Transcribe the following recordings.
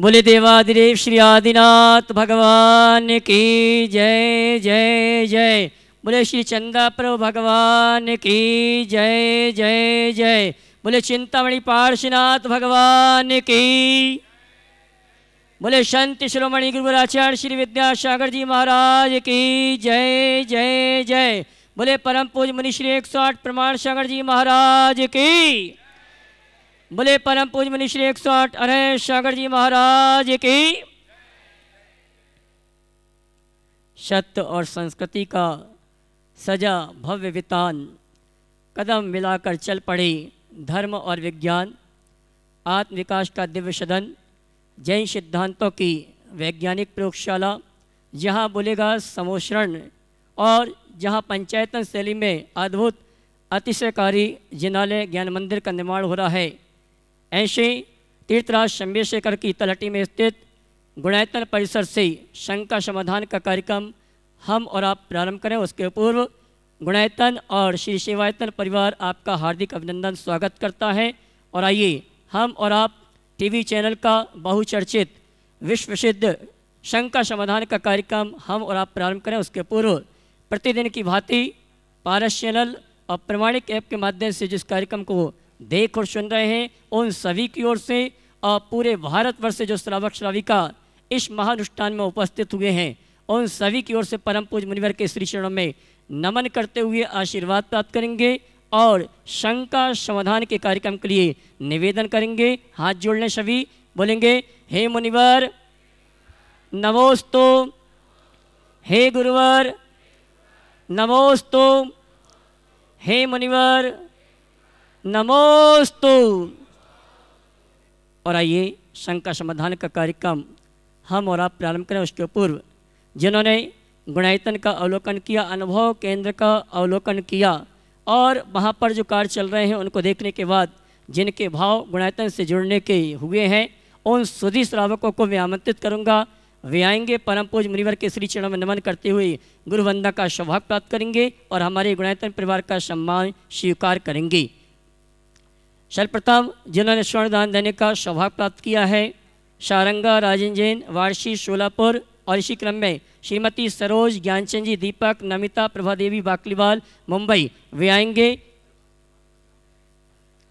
बोले देवादिदेव श्री आदिनाथ भगवान की जय जय जय। बोले श्री चंदा प्रभु भगवान की जय जय जय। बोले चिंतामणि पार्श्वनाथ भगवान की। बोले संत शिरोमणि गुरुराचार्य श्री विद्यासागर जी महाराज की जय जय जय। बोले परम पूज मुनि श्री एक सौ आठ प्रमाण सागर जी महाराज की। बोले, परम पूज मुनि श्री एक सौ आठ, अरे सागर जी महाराज की? सत्य और संस्कृति का सजा भव्य वितान, कदम मिलाकर चल पड़ी धर्म और विज्ञान, आत्मविकास का दिव्य सदन, जैन सिद्धांतों की वैज्ञानिक प्रयोगशाला, जहाँ बोलेगा समोषण और जहाँ पंचायतन शैली में अद्भुत, अतिशयकारी जिनालय ज्ञान मंदिर का निर्माण हो रहा है। ऐसे तीर्थराज शंबेशेखर की तलहटी में स्थित गुणायतन परिसर से शंका समाधान का कार्यक्रम हम और आप प्रारंभ करें। उसके पूर्व गुणायतन और श्री शिवायतन परिवार आपका हार्दिक अभिनंदन, स्वागत करता है। और आइए हम और आप टीवी चैनल का बहुचर्चित विश्व सिद्ध शंका समाधान का कार्यक्रम हम और आप प्रारंभ करें। उसके पूर्व प्रतिदिन की भांति पारस चैनल और प्रमाणिक ऐप के माध्यम से जिस कार्यक्रम को देख और सुन रहे हैं। उन सभी की ओर से और पूरे भारतवर्ष से जो श्रावक श्राविका इस महानुष्ठान में उपस्थित हुए हैं, उन सभी की ओर से परम पूज मुनिवर के श्री चरणों में नमन करते हुए आशीर्वाद प्राप्त करेंगे और शंका समाधान के कार्यक्रम के लिए निवेदन करेंगे। हाथ जोड़ने सभी बोलेंगे, हे मुनिवर, नमोस्तो। हे गुरुवर, नमोस्तो। हे मुनिवर नमोस्तु। और आइए शंका समाधान का कार्यक्रम हम और आप प्रारंभ करें उसके पूर्व। जिन्होंने गुणायतन का अवलोकन किया, अनुभव केंद्र का अवलोकन किया, और वहाँ पर जो कार्य चल रहे हैं उनको देखने के बाद जिनके भाव गुणायतन से जुड़ने के हुए हैं, उन सुधी श्रावकों को मैं आमंत्रित करूँगा। वे आएँगे परम पूज मुनिवर के श्री चरणों में नमन करते हुए गुरुवंदा का सौभाग्य प्राप्त करेंगे और हमारे गुणायतन परिवार का सम्मान स्वीकार करेंगे। सर्वप्रथम जिन्होंने स्वर्णदान देने का सौभाग्य प्राप्त किया है। शारंगा राजन जैन वार्षी शोलापुर और इसी क्रम में श्रीमती सरोज, ज्ञानचंद जी, दीपक, नमिता, प्रभा देवी, बाकलीवाल, मुंबई। वे आएँगे।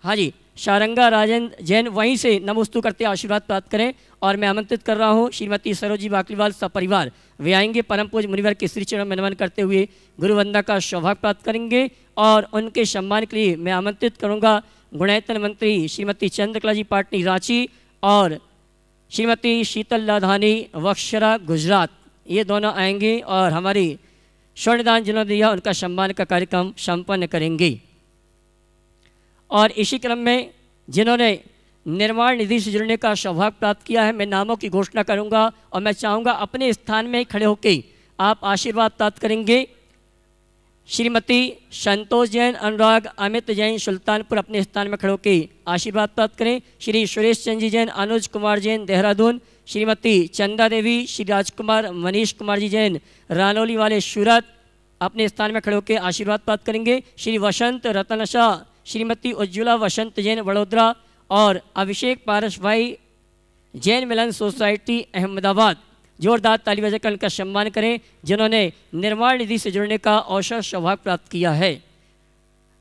हाँ जी शारंगा राजन जैन, वहीं से नमोस्तु करते आशीर्वाद प्राप्त करें। और मैं आमंत्रित कर रहा हूँ श्रीमती सरोजी बाकलीवाल सपरिवार वे आएँगे परम पूज मुनिवर के श्री चरण में नमन करते हुए। गुरुवंदा का सौभाग्य प्राप्त करेंगे और उनके सम्मान के लिए मैं आमंत्रित करूँगा। गुणायतन मंत्री श्रीमती चंद्रकला जी पाटनी रांची और श्रीमती शीतल लाधानी वक्षरा गुजरात, ये दोनों आएँगे और हमारी स्वर्णदान जिन्होंने दिया उनका सम्मान का कार्यक्रम संपन्न करेंगे। और इसी क्रम में जिन्होंने निर्माण निधि से जुड़ने का सौभाग्य प्राप्त किया है, मैं नामों की घोषणा करूँगा और मैं चाहूँगा अपने स्थान में खड़े होकर आप आशीर्वाद प्राप्त करेंगे। श्रीमती संतोष जैन, अनुराग, अमित जैन, सुल्तानपुर अपने स्थान में खड़े होकर आशीर्वाद प्राप्त करें। श्री सुरेश चंद जी जैन, अनुज कुमार जैन, देहरादून। श्रीमती चंदा देवी, श्री राजकुमार मनीष कुमार जी जैन, रानौली वाले सूरत अपने स्थान में खड़े होकर आशीर्वाद प्राप्त करेंगे। श्री वसंत रतन शाह, श्रीमती उज्ज्वला वसंत जैन, वडोदरा। और अभिषेक पारस भाई, जैन मिलन सोसाइटी, अहमदाबाद। जोरदार ताली बजाकर उनका सम्मान करें, जिन्होंने निर्माण निधि से जुड़ने का अवसर सौभाग्य प्राप्त किया है।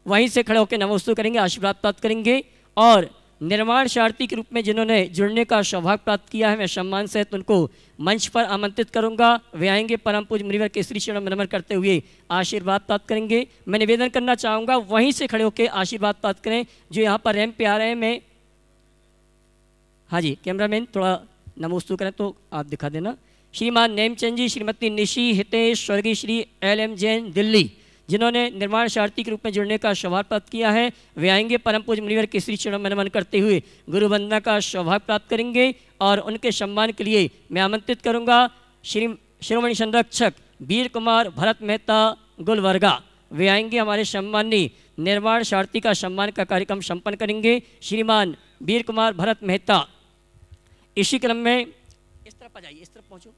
वहीं से खड़े होकर नमोस्तु करेंगे, आशीर्वाद प्राप्त करेंगे और निर्माण शारथी के रूप में जिन्होंने जुड़ने का सौभाग्य प्राप्त किया है, मैं सम्मान सहित उनको मंच पर आमंत्रित करूँगा। वे आएँगे परम पूज मुनिवर के श्री चरण में नमन करते हुए आशीर्वाद प्राप्त करेंगे। मैं निवेदन करना चाहूँगा, वहीं से खड़े होकर आशीर्वाद प्राप्त करें, जो यहाँ पर रैम पे आ रहे हैं। मैं हाँ जी, कैमरामैन, थोड़ा नमोस्तु करें तो आप दिखा देना। श्रीमान नेमचंद जी श्रीमती निशी हितेश, स्वर्गीय श्री एल एम जैन दिल्ली, जिन्होंने निर्माण शारथी के रूप में जुड़ने का सौभाग्य प्राप्त किया है। वे आएँगे परम पूज मुनिवर के श्री चरण में नमन करते हुए। गुरु वंदना का सौभाग्य प्राप्त करेंगे और उनके सम्मान के लिए मैं आमंत्रित करूँगा। श्री शिरोमणि संरक्षक वीर कुमार भरत मेहता गुलवर्गा, वे आएँगे हमारे सम्मानी निर्माण शारथी का सम्मान का कार्यक्रम संपन्न करेंगे। श्रीमान वीर कुमार भरत मेहता, इसी क्रम में आ जाइए इस तरफ़ पहुंचो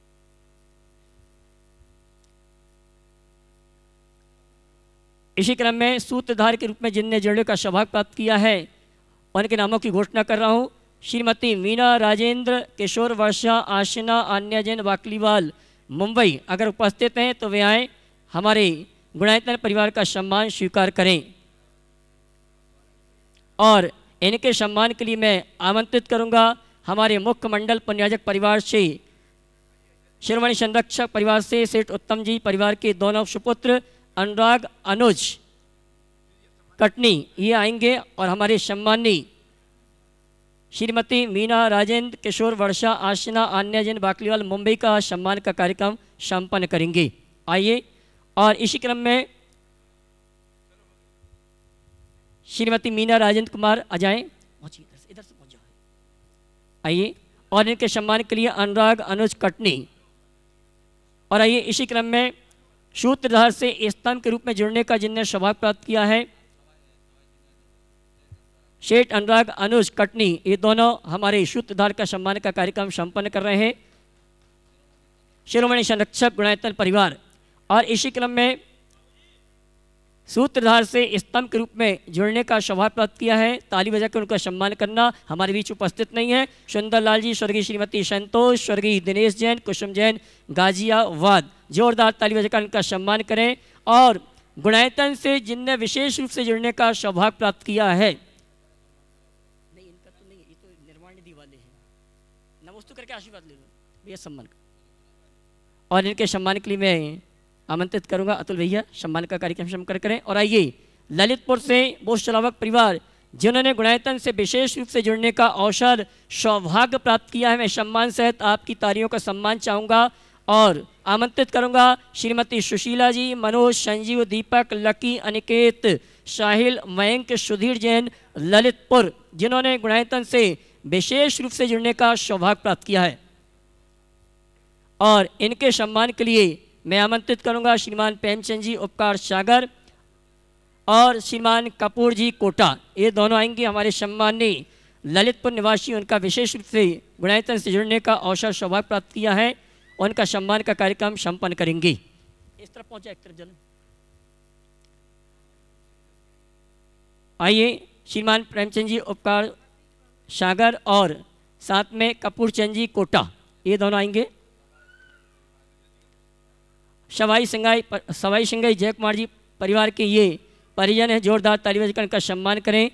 इसी क्रम में सूत्रधार के रूप में जिनने जुड़ने का सौभाग्य प्राप्त किया है, उनके नामों की घोषणा कर रहा हूँ। श्रीमती मीना राजेंद्र, किशोर वर्षा, आशना आन्या जैन वाकलीवाल, मुंबई। अगर उपस्थित हैं तो वे आए, हमारे गुणायतन परिवार का सम्मान स्वीकार करें। और इनके सम्मान के लिए मैं आमंत्रित करूँगा हमारे मुख्य मंडल पुण्याजक परिवार से शिरोमणि संरक्षक परिवार से सेठ उत्तम जी परिवार के दोनों सुपुत्र अनुराग, अनुज कटनी, ये आएँगे और हमारे सम्मानी श्रीमती मीना, राजेंद्र, किशोर, वर्षा, आशना आन्या जैन बाकलीवाल, मुंबई का सम्मान का कार्यक्रम संपन्न करेंगे। आइए, और इसी क्रम में श्रीमती मीना, राजेंद्र कुमार आ जाएँ। इधर से पहुँच जाओ आइए, और इनके सम्मान के लिए अनुराग, अनुज, कटनी। और आइए इसी क्रम में सूत्रधार से स्तंभ के रूप में जुड़ने का जिनने स्वभाग प्राप्त किया है शेठ अनुराग, अनुज, कटनी, ये दोनों हमारे सूत्रधार का सम्मान का कार्यक्रम संपन्न कर रहे हैं। शिरोमणि संरक्षक, गुणायतन परिवार। और इसी क्रम में सूत्रधार से स्तंभ के रूप में जुड़ने का सौभाग्य प्राप्त किया है। ताली बजाकर उनका सम्मान करना हमारे बीच उपस्थित नहीं है। सुंदर लाल जी स्वर्गीय श्रीमती संतोष स्वर्गीय दिनेश जैन कुसुम जैन गाजियावाद जोरदार ताली बजाकर उनका सम्मान करें और गुणायतन से जिनने विशेष रूप से जुड़ने का सौभाग्य प्राप्त किया है। नहीं इनका तो नहीं ये तो निर्माण निधि वाले हैं। नमस्तु करके आशीर्वाद ले लो। भैया सम्मान और इनके सम्मान के लिए मैं आमंत्रित करूँगा। अतुल भैया, सम्मान का कार्यक्रम संपन्न करें और आइए, ललितपुर से बोस चलावक परिवार, जिन्होंने गुणायतन से विशेष रूप से जुड़ने का अवसर सौभाग्य प्राप्त किया है, मैं सम्मान सहित आपकी तारियों का सम्मान चाहूँगा। और आमंत्रित करूँगा श्रीमती सुशीला जी, मनोज, संजीव, दीपक, लकी, अनिकेत, साहिल, मयंक, सुधीर जैन, ललितपुर, जिन्होंने गुणायतन से विशेष रूप से जुड़ने का सौभाग्य प्राप्त किया है। और इनके सम्मान के लिए मैं आमंत्रित करूँगा श्रीमान प्रेमचंद जी, उपकार सागर और श्रीमान कपूर जी, कोटा। ये दोनों आएँगे हमारे सम्मानी ललितपुर निवासी। उनका विशेष रूप से गुणायतन से जुड़ने का अवसर, सौभाग्य प्राप्त किया है। उनका सम्मान का कार्यक्रम संपन्न करेंगे। इस तरफ़ पहुँचा एक तरफ़ जल आइए श्रीमान प्रेमचंद जी, उपकार सागर और साथ में कपूर चंद जी, कोटा। ये दोनों आएँगे। सवाई सिंगाई सवाई सिंगाई जय कुमार जी परिवार के ये परिजन हैं, जोरदार ताली बजकर का सम्मान करें,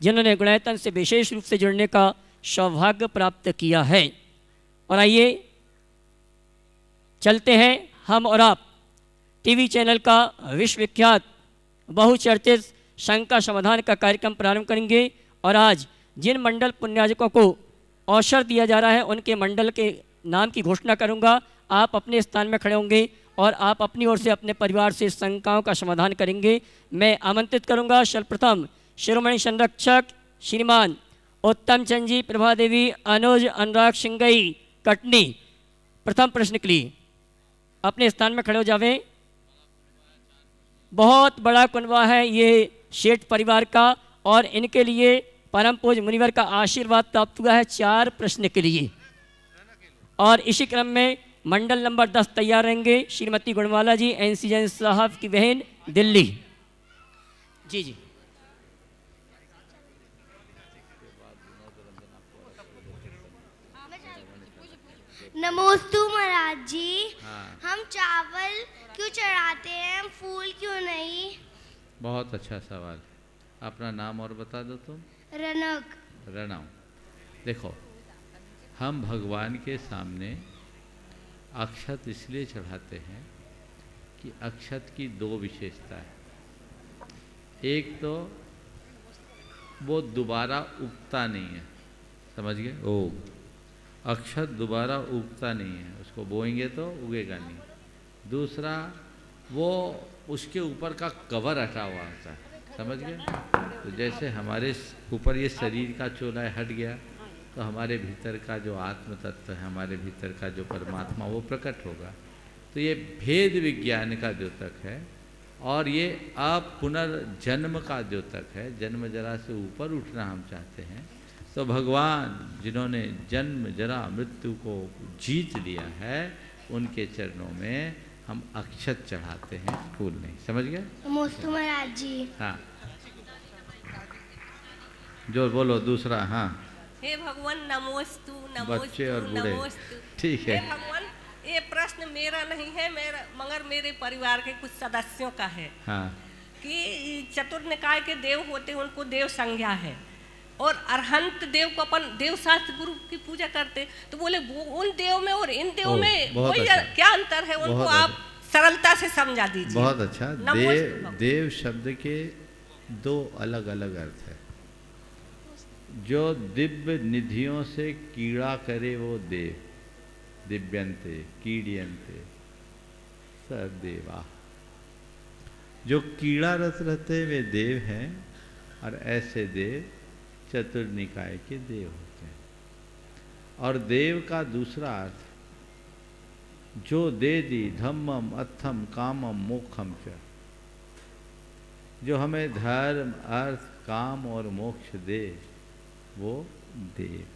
जिन्होंने गुणायतन से विशेष रूप से जुड़ने का सौभाग्य प्राप्त किया है। और आइए, चलते हैं हम और आप। टीवी चैनल का विश्वविख्यात, बहुचर्चित शंका समाधान का कार्यक्रम प्रारंभ करेंगे, और आज जिन मंडल पुण्याजकों को अवसर दिया जा रहा है, उनके मंडल के नाम की घोषणा करूँगा। आप अपने स्थान में खड़े होंगे और आप अपनी ओर से अपने परिवार से शंकाओं का समाधान करेंगे। मैं आमंत्रित करूँगा सर्वप्रथम शिरोमणि संरक्षक श्रीमान उत्तम चंद जी प्रभा देवी अनुज अनुराग सिंगई, कटनी। प्रथम प्रश्न के लिए, अपने स्थान में खड़े हो जावें। बहुत बड़ा कुनबा है ये शेठ परिवार का और इनके लिए परम पूज मुनिवर का आशीर्वाद प्राप्त हुआ है। चार प्रश्न के लिए। और इसी क्रम में मंडल नंबर दस तैयार रहेंगे। श्रीमती गुणवाला जी एन सी जैन साहब की बहन दिल्ली। जी जी। नमोस्तु महाराज जी। हाँ। हम चावल क्यों चढ़ाते हैं? हम फूल क्यों नहीं? बहुत अच्छा सवाल। अपना नाम और बता दो तुम। रनक। रनाओ देखो हम भगवान के सामने अक्षत इसलिए चढ़ाते हैं कि अक्षत की दो विशेषता है। एक तो वो दोबारा उगता नहीं है। समझ गए? ओ। अक्षत दोबारा उगता नहीं है। उसको बोएँगे तो उगेगा नहीं। दूसरा वो उसके ऊपर का कवर हटा हुआ होता है। समझ गए? तो जैसे हमारे ऊपर ये शरीर का चोला हट गया तो हमारे भीतर का जो आत्म तत्व है हमारे भीतर का जो परमात्मा वो प्रकट होगा। तो ये भेद विज्ञान का द्योतक है और ये अपुनर्जन्म का द्योतक है। जन्म जरा से ऊपर उठना हम चाहते हैं। तो भगवान जिन्होंने जन्म जरा मृत्यु को जीत लिया है उनके चरणों में हम अक्षत चढ़ाते हैं। फूल नहीं समझ गए? जी। हाँ। जो बोलो दूसरा हाँ। हे भगवान नमोस्तु बच्चे और नमोस्तु बूढ़े। नमोस्तु। ठीक है भगवान ये प्रश्न मेरा नहीं है मेरा मगर मेरे परिवार के कुछ सदस्यों का है। हाँ। कि चतुर निकाय के देव होते हैं उनको देव संज्ञा है। और अरहंत देव को अपन देव शास्त्र गुरु की पूजा करते तो बोले वो उन देव में और इन देव में कोई अच्छा। क्या अंतर है? उनको आप सरलता से समझा दीजिए। बहुत अच्छा। देव देव शब्द के दो अलग अलग अर्थ है। जो दिव्य निधियों से कीड़ा करे वो देव। दिव्यंते, कीड़ियंते सदेवा जो कीड़ा रत रहते वे देव हैं, और ऐसे देव चतुर्निकाय के देव होते हैं। और देव का दूसरा अर्थ, जो दे दी धम्मम, अथम, कामम, मोक्षम च। जो हमें धर्म, अर्थ, काम और मोक्ष दे वो देव।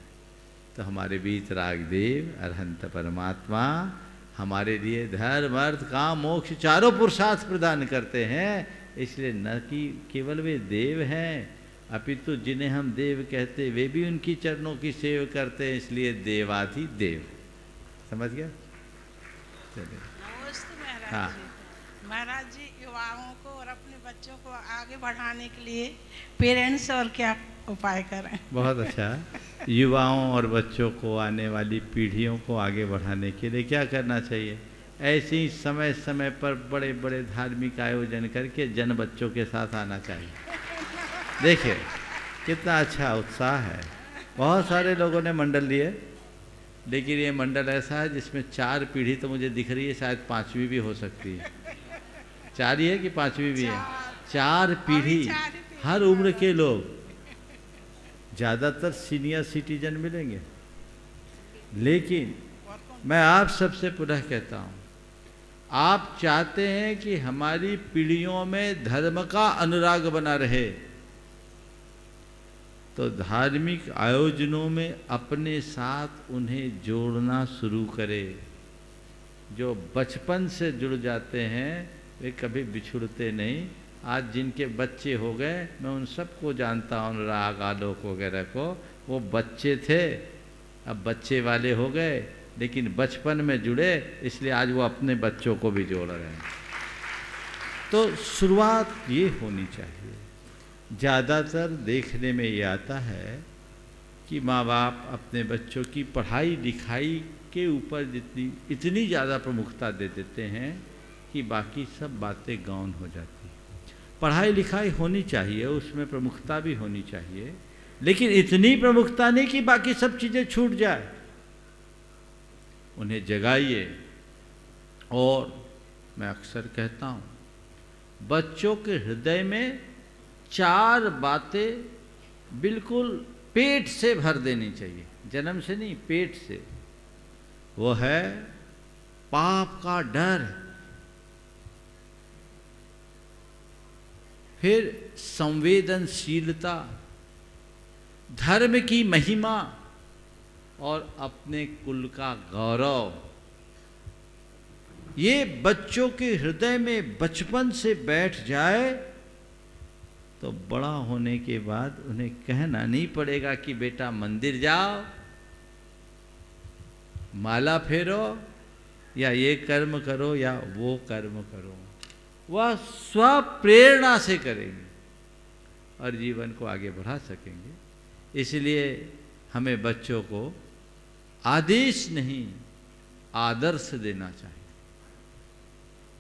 तो हमारे बीच राग देव अरहंत परमात्मा हमारे लिए धर्म अर्थ काम मोक्ष चारों पुरुषार्थ प्रदान करते हैं। इसलिए न कि केवल वे देव हैं अपितु जिन्हें हम देव कहते वे भी उनकी चरणों की सेव करते हैं इसलिए देवाधि देव। समझ गया? चलिए। हाँ। महाराज जी युवाओं को और अपने बच्चों को आगे बढ़ाने के लिए पेरेंट्स और क्या उपाय करें। बहुत अच्छा। युवाओं और बच्चों को आने वाली पीढ़ियों को आगे बढ़ाने के लिए क्या करना चाहिए? ऐसे ही समय समय पर बड़े बड़े धार्मिक आयोजन करके जन बच्चों के साथ आना चाहिए। देखिए कितना अच्छा उत्साह है। बहुत सारे लोगों ने मंडल लिए लेकिन ये मंडल ऐसा है जिसमें चार पीढ़ी तो मुझे दिख रही है शायद पांचवी भी हो सकती है। चार ही है कि पांचवी भी है? चार। पीढ़ी। पीढ़ी। हर उम्र के लोग ज़्यादातर सीनियर सिटीजन मिलेंगे। लेकिन मैं आप सबसे पुनः कहता हूँ, आप चाहते हैं कि हमारी पीढ़ियों में धर्म का अनुराग बना रहे तो धार्मिक आयोजनों में अपने साथ उन्हें जोड़ना शुरू करें। जो बचपन से जुड़ जाते हैं, वे कभी बिछुड़ते नहीं। आज जिनके बच्चे हो गए, मैं उन सबको जानता हूँ राग आलोक वगैरह को। वो बच्चे थे, अब बच्चे वाले हो गए, लेकिन बचपन में जुड़े, इसलिए आज वो अपने बच्चों को भी जोड़ रहे हैं। तो शुरुआत ये होनी चाहिए। ज़्यादातर देखने में ये आता है कि माँ बाप अपने बच्चों की पढ़ाई, लिखाई के ऊपर जितनी, इतनी ज़्यादा प्रमुखता दे देते हैं कि बाकी सब बातें गौन हो जाती पढ़ाई लिखाई होनी चाहिए, उसमें प्रमुखता भी होनी चाहिए, लेकिन इतनी प्रमुखता नहीं कि बाकी सब चीज़ें छूट जाए। उन्हें जगाइए। और मैं अक्सर कहता हूँ, बच्चों के हृदय में चार बातें बिल्कुल पेट से भर देनी चाहिए, जन्म से नहीं, पेट से। वो है पाप का डर। फिर संवेदनशीलता, धर्म की महिमा और अपने कुल का गौरव। ये बच्चों के हृदय में बचपन से बैठ जाए तो बड़ा होने के बाद उन्हें कहना नहीं पड़ेगा कि बेटा मंदिर जाओ, माला फेरो या ये कर्म करो या वो कर्म करो। वह स्वप्रेरणा से करेंगे और जीवन को आगे बढ़ा सकेंगे। इसलिए हमें बच्चों को आदेश नहीं, आदर्श देना चाहिए।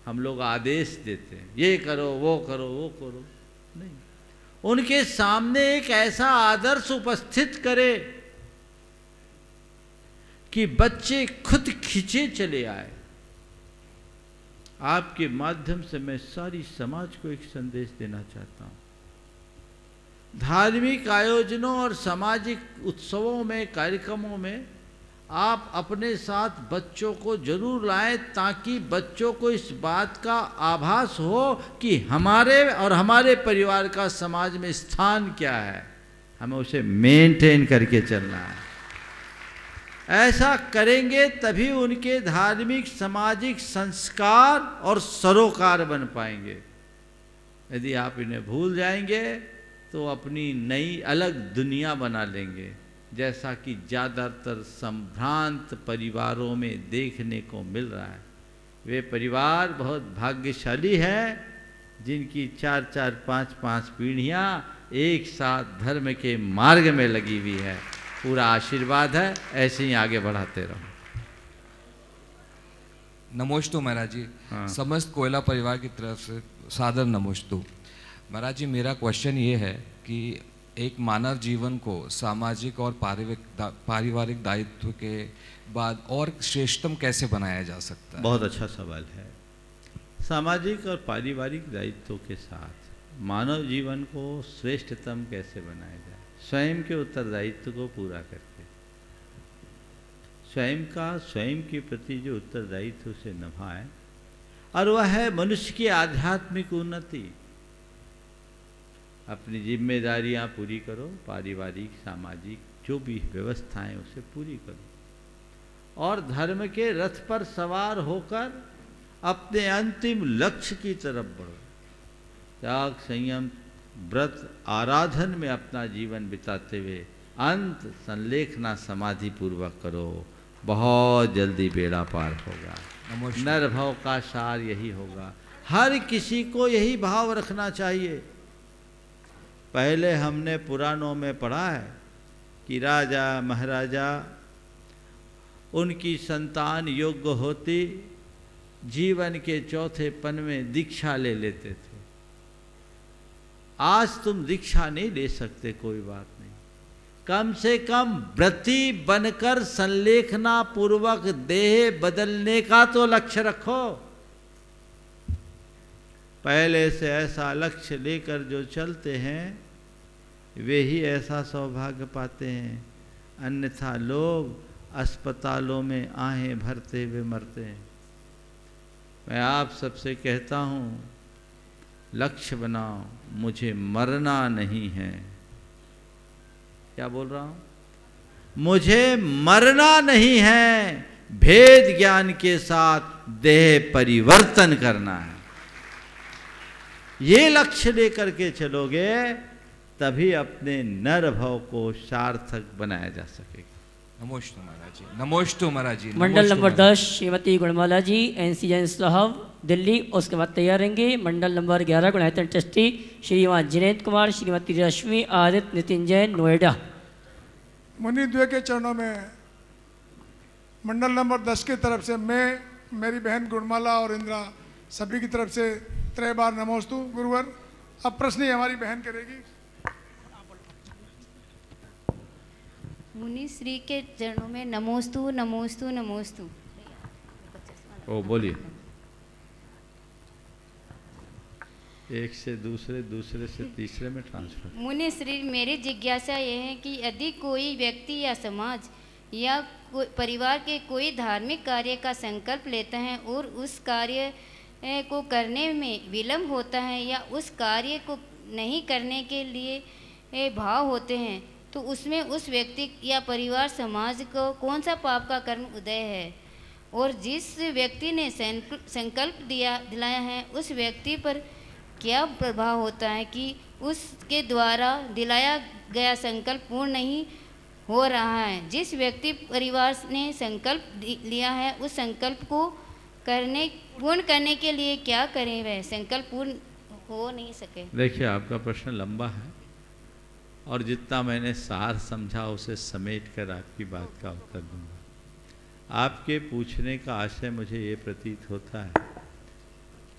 हम लोग आदेश देते हैं, ये करो, वो करो वो करो। नहीं, उनके सामने एक ऐसा आदर्श उपस्थित करे कि बच्चे खुद खींचे चले आए। आपके माध्यम से मैं सारी समाज को एक संदेश देना चाहता हूँ। धार्मिक आयोजनों और सामाजिक उत्सवों में, कार्यक्रमों में आप अपने साथ बच्चों को ज़रूर लाएँ ताकि बच्चों को इस बात का आभास हो कि हमारे और हमारे परिवार का समाज में स्थान क्या है। हमें उसे मेंटेन करके चलना है। ऐसा करेंगे तभी उनके धार्मिक, सामाजिक संस्कार और सरोकार बन पाएँगे। यदि आप इन्हें भूल जाएँगे तो अपनी नई, अलग दुनिया बना लेंगे, जैसा कि ज़्यादातर संभ्रांत परिवारों में देखने को मिल रहा है। वे परिवार बहुत भाग्यशाली है, जिनकी चार चार पाँच पाँच पीढ़ियाँ एक साथ धर्म के मार्ग में लगी हुई है। पूरा आशीर्वाद है ऐसे ही आगे बढ़ाते रहो। नमोस्तु महाराज जी। हाँ। समस्त कोयला परिवार की तरफ़ से सादर नमोस्तु। महाराज जी मेरा क्वेश्चन ये है कि एक मानव जीवन को सामाजिक और पारिवारिक दा- पारिवारिक दायित्व के बाद और श्रेष्ठतम कैसे बनाया जा सकता है? बहुत अच्छा सवाल है। सामाजिक और पारिवारिक दायित्व के साथ मानव जीवन को श्रेष्ठतम कैसे बनाया जाए? स्वयं के उत्तरदायित्व को पूरा करके स्वयं का, स्वयं के प्रति जो उत्तरदायित्व उसे निभाए, और वह है मनुष्य की आध्यात्मिक उन्नति। अपनी जिम्मेदारियाँ पूरी करो, पारिवारिक, सामाजिक, जो भी व्यवस्थाएँ उसे पूरी करो। और धर्म के रथ पर सवार होकर अपने अंतिम लक्ष्य की तरफ़ बढ़ो। त्याग संयम व्रत आराधन में अपना जीवन बिताते हुए अंत संलेखना समाधि पूर्वक करो। बहुत जल्दी बेड़ा पार होगा। नमोस्तु। नर भाव का सार यही होगा। हर किसी को यही भाव रखना चाहिए। पहले हमने पुराणों में पढ़ा है कि राजा महाराजा उनकी संतान योग्य होती जीवन के चौथे पन में दीक्षा ले लेते थे। आज तुम दीक्षा नहीं ले सकते, कोई बात नहीं। कम से कम व्रति बनकर संलेखना पूर्वक देह बदलने का तो लक्ष्य रखो। पहले से ऐसा लक्ष्य लेकर जो चलते हैं, वे ही ऐसा सौभाग्य पाते हैं। अन्यथा लोग अस्पतालों में आहें भरते हुए मरते हैं। मैं आप सबसे कहता हूँ लक्ष्य बनाओ मुझे मरना नहीं है। क्या बोल रहा हूँ? मुझे मरना नहीं है, भेद ज्ञान के साथ देह परिवर्तन करना है। ये लक्ष्य लेकर के चलोगे, तभी अपने नर भाव को सार्थक बनाया जा सकेगा। नमोस्तु महाराज जी नमोस्तु महाराज जी मंडल नंबर दस श्रीमती गुणमाला जी एन सी जैन साहब दिल्ली उसके बाद तैयार रहेंगे। मंडल नंबर ग्यारह गुणायतन ट्रस्टी श्रीमान जिनेत कुमार श्रीमती रश्मि आदित्य नितिन जैन नोएडा। मुनि द्वे के चरणों में मंडल नंबर दस की तरफ़ से मैं मेरी बहन गुणमाला और इंदिरा सभी की तरफ़ से त्रय बार नमोस्तु गुरुवर। अब प्रश्न ही हमारी बहन करेगी। मुनि श्री के चरणों में नमोस्तु नमोस्तु नमोस्तु। ओ बोलिए। एक से दूसरे दूसरे से तीसरे में ट्रांसफ़र मुनि श्री मेरी जिज्ञासा यह है कि यदि कोई व्यक्ति या समाज या कोई परिवार के कोई धार्मिक कार्य का संकल्प लेता है और उस कार्य को करने में विलंब होता है या उस कार्य को नहीं करने के लिए भाव होते हैं तो उसमें उस व्यक्ति या परिवार, समाज को कौन सा पाप का कर्म उदय है? और जिस व्यक्ति ने संकल्प दिया, दिलाया है, उस व्यक्ति पर क्या प्रभाव होता है कि उसके द्वारा दिलाया गया संकल्प पूर्ण नहीं हो रहा है? जिस व्यक्ति, परिवार ने संकल्प लिया है, उस संकल्प को करने, पूर्ण करने के लिए क्या करें वह? संकल्प पूर्ण हो नहीं सके। देखिए, आपका प्रश्न लंबा है। और जितना मैंने सार समझा, उसे समेट कर आपकी बात का उत्तर दूँगा। आपके पूछने का आशय मुझे ये प्रतीत होता है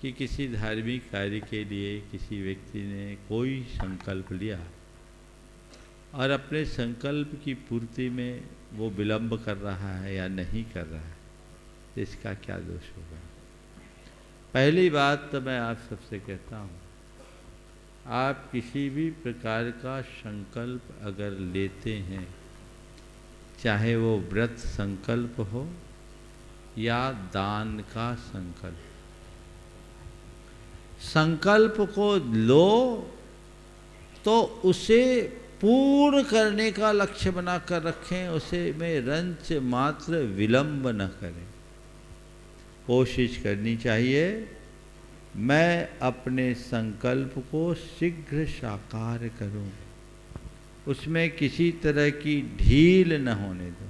कि किसी धार्मिक कार्य के लिए किसी व्यक्ति ने कोई संकल्प लिया और अपने संकल्प की पूर्ति में वो विलंब कर रहा है या नहीं कर रहा है, इसका क्या दोष होगा? पहली बात तो मैं आप सबसे कहता हूँ आप किसी भी प्रकार का संकल्प अगर लेते हैं, चाहे वो व्रत संकल्प हो या दान का संकल्प। संकल्प को लो तो उसे पूर्ण करने का लक्ष्य बनाकर रखें, उसे में रंच मात्र विलंब न करें। कोशिश करनी चाहिए मैं अपने संकल्प को शीघ्र साकार करूँ। उसमें किसी तरह की ढील न होने दो।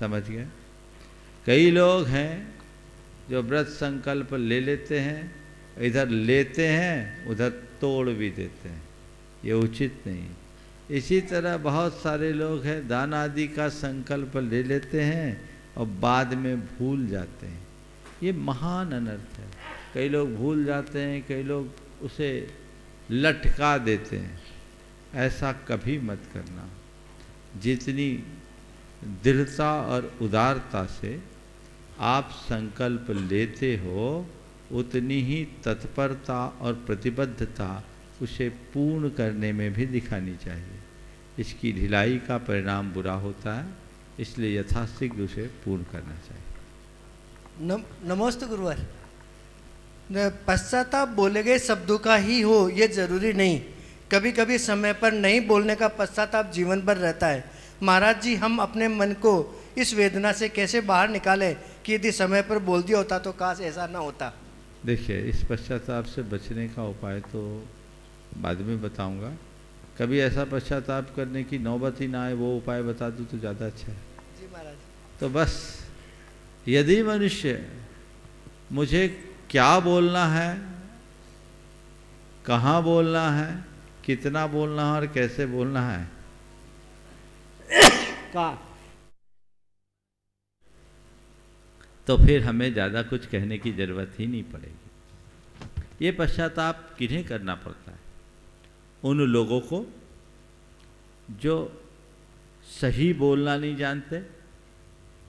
समझ गए? कई लोग हैं जो व्रत संकल्प ले लेते हैं, इधर लेते हैं, उधर तोड़ भी देते हैं। ये उचित नहीं। इसी तरह बहुत सारे लोग हैं, दान आदि का संकल्प ले लेते हैं और बाद में भूल जाते हैं। ये महान अनर्थ है। कई लोग भूल जाते हैं कई लोग उसे लटका देते हैं। ऐसा कभी मत करना। जितनी दृढ़ता और उदारता से आप संकल्प लेते हो उतनी ही तत्परता और प्रतिबद्धता उसे पूर्ण करने में भी दिखानी चाहिए। इसकी ढिलाई का परिणाम बुरा होता है इसलिए यथाशीघ्र उसे पूर्ण करना चाहिए। नम, नमस्ते गुरुवर। पश्चाताप बोले गए शब्दों का ही हो ये ज़रूरी नहीं। कभी कभी समय पर नहीं बोलने का पश्चाताप जीवन भर रहता है। महाराज जी हम अपने मन को इस वेदना से कैसे बाहर निकालें कि यदि समय पर बोल दिया होता तो काश ऐसा ना होता? देखिए इस पश्चाताप से बचने का उपाय तो बाद में बताऊँगा। कभी ऐसा पश्चाताप करने की नौबत ही ना आए वो उपाय बता दूँ तो ज़्यादा अच्छा है। जी महाराज। तो बस यदि मनुष्य मुझे क्या बोलना है? कहाँ बोलना है? कितना बोलना है और कैसे बोलना है? का? तो फिर हमें ज़्यादा कुछ कहने की ज़रूरत ही नहीं पड़ेगी। ये पश्चाताप किन्हें करना पड़ता है? उन लोगों को जो सही बोलना नहीं जानते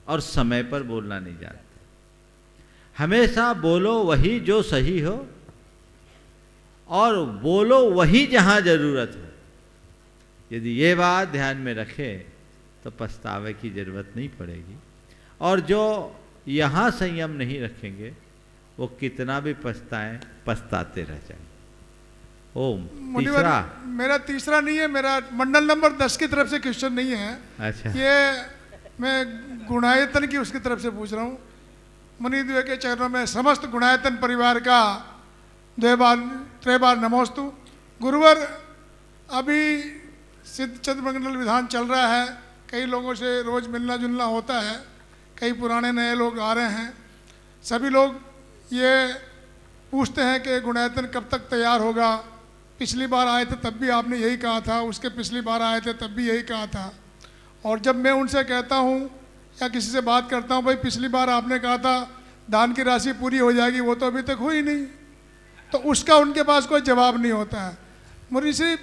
और समय पर बोलना नहीं जानते। हमेशा बोलो वही जो सही हो और बोलो वही जहाँ ज़रूरत हो। यदि ये बात ध्यान में रखें तो पछतावे की ज़रूरत नहीं पड़ेगी। और जो यहाँ संयम नहीं रखेंगे वो कितना भी पछताएँ पछताते रह जाएँगे ओम तीसरा। मेरा तीसरा नहीं है मेरा मंडल नंबर दस की तरफ़ से क्वेश्चन नहीं है। अच्छा। ये मैं गुणायतन की उसकी तरफ़ से पूछ रहा हूँ। मुनिद्वय के चरणों में समस्त गुणायतन परिवार का दो बार त्रे बार नमोस्तु। गुरुवर, अभी सिद्ध चंद्रमंडल विधान चल रहा है। कई लोगों से रोज़ मिलना जुलना होता है। कई पुराने नए लोग आ रहे हैं। सभी लोग ये पूछते हैं कि गुणायतन कब तक तैयार होगा। पिछली बार आए थे तब भी आपने यही कहा था। उसके पिछली बार आए थे तब भी यही कहा था। और जब मैं उनसे कहता हूँ या किसी से बात करता हूँ, भाई, पिछली बार आपने कहा था, दान की राशि पूरी हो जाएगी, वो तो अभी तक हुई नहीं। तो उसका उनके पास कोई जवाब नहीं होता है। मुझे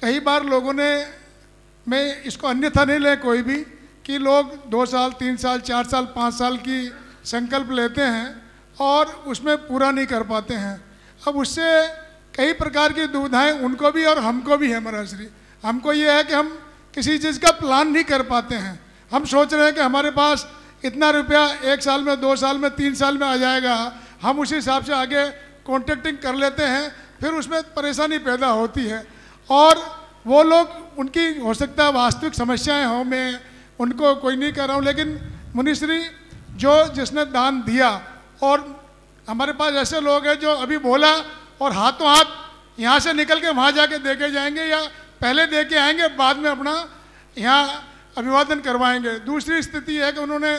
कई बार लोगों ने, मैं इसको अन्यथा नहीं ले कोई भी, कि लोग दो साल, तीन साल, चार साल, पाँच साल की संकल्प लेते हैं और उसमें पूरा नहीं कर पाते हैं। अब उससे कई प्रकार की दुविधाएँ उनको भी और हमको भी है, महाराज श्री हमको ये है कि हम किसी चीज़ का प्लान नहीं कर पाते हैं। हम सोच रहे हैं कि हमारे पास इतना रुपया एक साल में, दो साल में, तीन साल में आ जाएगा। हम उसी हिसाब से आगे कॉन्ट्रैक्टिंग कर लेते हैं, फिर उसमें परेशानी पैदा होती है। और वो लोग, उनकी हो सकता है वास्तविक समस्याएँ हों, मैं उनको कोई नहीं कर रहा हूँ, लेकिन मुनिश्री जो जिसने दान दिया, और हमारे पास ऐसे लोग हैं जो अभी बोला, और हाथों हाथ यहाँ से निकल के वहाँ जाके दे जाएँगे, या पहले दे के आएँगे, बाद में अपना यहाँ अभिवादन करवाएँगे। दूसरी स्थिति है कि उन्होंने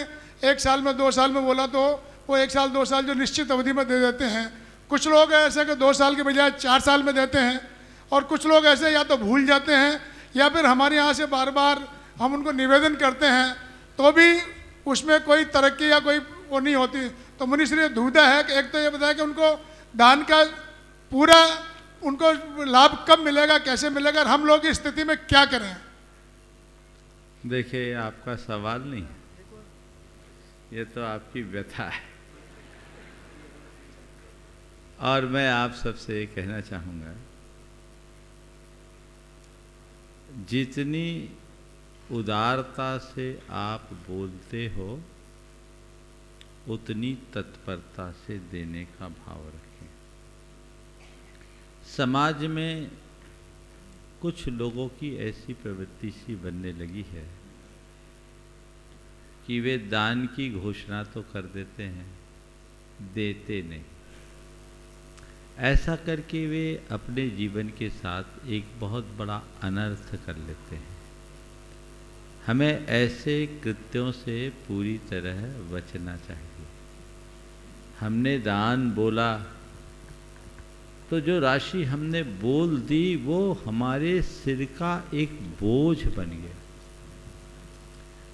एक साल में, दो साल में बोला तो वो एक साल, दो साल जो निश्चित अवधि में दे देते हैं। कुछ लोग ऐसे कि दो साल के बजाय चार साल में देते हैं और कुछ लोग ऐसे या तो भूल जाते हैं या फिर हमारे यहाँ से बार बार हम उनको निवेदन करते हैं तो भी उसमें कोई तरक्की या कोई वो नहीं होती। तो मुनिश्री दुविधा है कि एक तो ये बताया कि उनको दान का पूरा उनको लाभ कब मिलेगा, कैसे मिलेगा और हम लोग की स्थिति में क्या करें? देखिए आपका सवाल नहीं ये तो आपकी व्यथा है। और मैं आप सबसे ये कहना चाहूँगा, जितनी उदारता से आप बोलते हो, उतनी तत्परता से देने का भाव रखें। समाज में कुछ लोगों की ऐसी प्रवृत्ति सी बनने लगी है कि वे दान की घोषणा तो कर देते हैं, देते नहीं। ऐसा करके वे अपने जीवन के साथ एक बहुत बड़ा अनर्थ कर लेते हैं। हमें ऐसे कृत्यों से पूरी तरह बचना चाहिए। हमने दान बोला तो जो राशि हमने बोल दी, वो हमारे सिर का एक बोझ बन गया।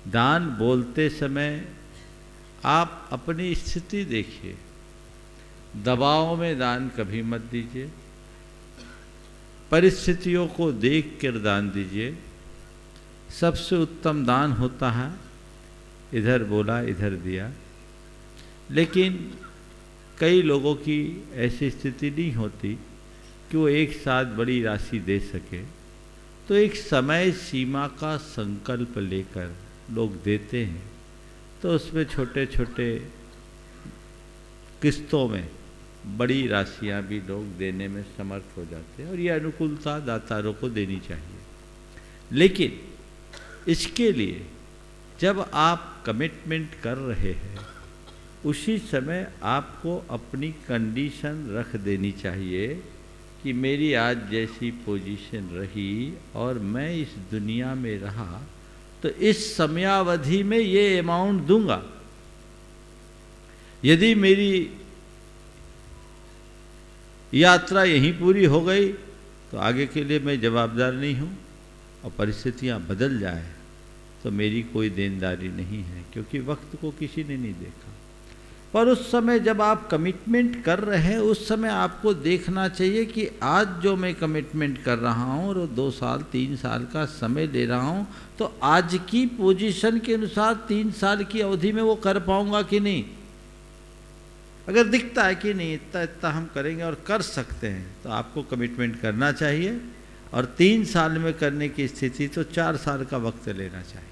दान बोलते समय आप अपनी स्थिति देखिए। दबाव में दान कभी मत दीजिए। परिस्थितियों को देख कर दान दीजिए। सबसे उत्तम दान होता है, इधर बोला, इधर दिया। लेकिन कई लोगों की ऐसी स्थिति नहीं होती कि वो एक साथ बड़ी राशि दे सके। तो एक समय सीमा का संकल्प लेकर लोग देते हैं तो उसमें छोटे छोटे किस्तों में बड़ी राशियाँ भी लोग देने में समर्थ हो जाते हैं और ये अनुकूलता दातारों को देनी चाहिए। लेकिन इसके लिए जब आप कमिटमेंट कर रहे हैं, उसी समय आपको अपनी कंडीशन रख देनी चाहिए कि मेरी आज जैसी पोजीशन रही और मैं इस दुनिया में रहा तो इस समयावधि में ये अमाउंट दूँगा। यदि मेरी यात्रा यहीं पूरी हो गई तो आगे के लिए मैं जवाबदार नहीं हूँ और परिस्थितियाँ बदल जाए तो मेरी कोई देनदारी नहीं है, क्योंकि वक्त को किसी ने नहीं देखा। पर उस समय जब आप कमिटमेंट कर रहे हैं, उस समय आपको देखना चाहिए कि आज जो मैं कमिटमेंट कर रहा हूँ और दो साल, तीन साल का समय ले रहा हूँ तो आज की पोजीशन के अनुसार तीन साल की अवधि में वो कर पाऊँगा कि नहीं? अगर दिखता है कि नहीं, इतना इतना हम करेंगे और कर सकते हैं तो आपको कमिटमेंट करना चाहिए। और तीन साल में करने की स्थिति तो चार साल का वक्त लेना चाहिए।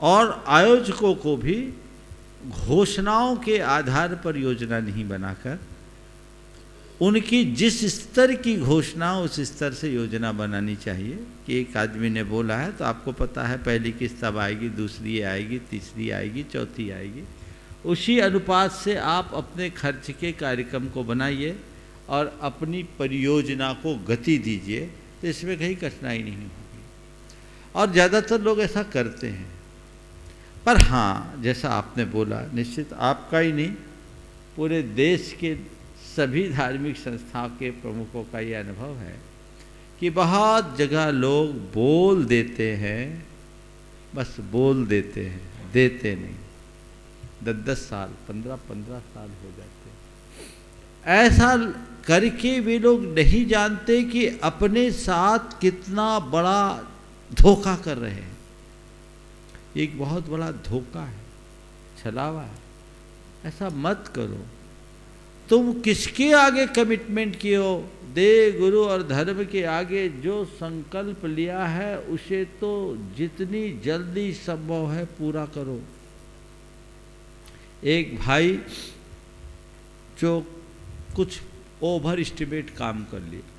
और आयोजकों को भी घोषणाओं के आधार पर योजना नहीं बनाकर, उनकी जिस स्तर की घोषणा, उस स्तर से योजना बनानी चाहिए कि एक आदमी ने बोला है तो आपको पता है पहली किस्त अब आएगी, दूसरी आएगी, तीसरी आएगी, चौथी आएगी। उसी अनुपात से आप अपने खर्च के कार्यक्रम को बनाइए और अपनी परियोजना को गति दीजिए तो इसमें कहीं कठिनाई नहीं होगी। और ज़्यादातर लोग ऐसा करते हैं। पर हाँ जैसा आपने बोला, निश्चित आपका ही नहीं, पूरे देश के सभी धार्मिक संस्थाओं के प्रमुखों का ये अनुभव है कि बहुत जगह लोग बोल देते हैं, बस बोल देते हैं, देते नहीं। दस दस साल, पंद्रह पंद्रह साल हो जाते हैं। ऐसा करके वे लोग नहीं जानते कि अपने साथ कितना बड़ा धोखा कर रहे हैं। एक बहुत बड़ा धोखा है, छलावा है। ऐसा मत करो। तुम किसके आगे कमिटमेंट किए हो? दे, गुरु और धर्म के आगे जो संकल्प लिया है, उसे तो जितनी जल्दी संभव है पूरा करो। एक भाई जो कुछ ओवर इस्टीमेट काम कर लिया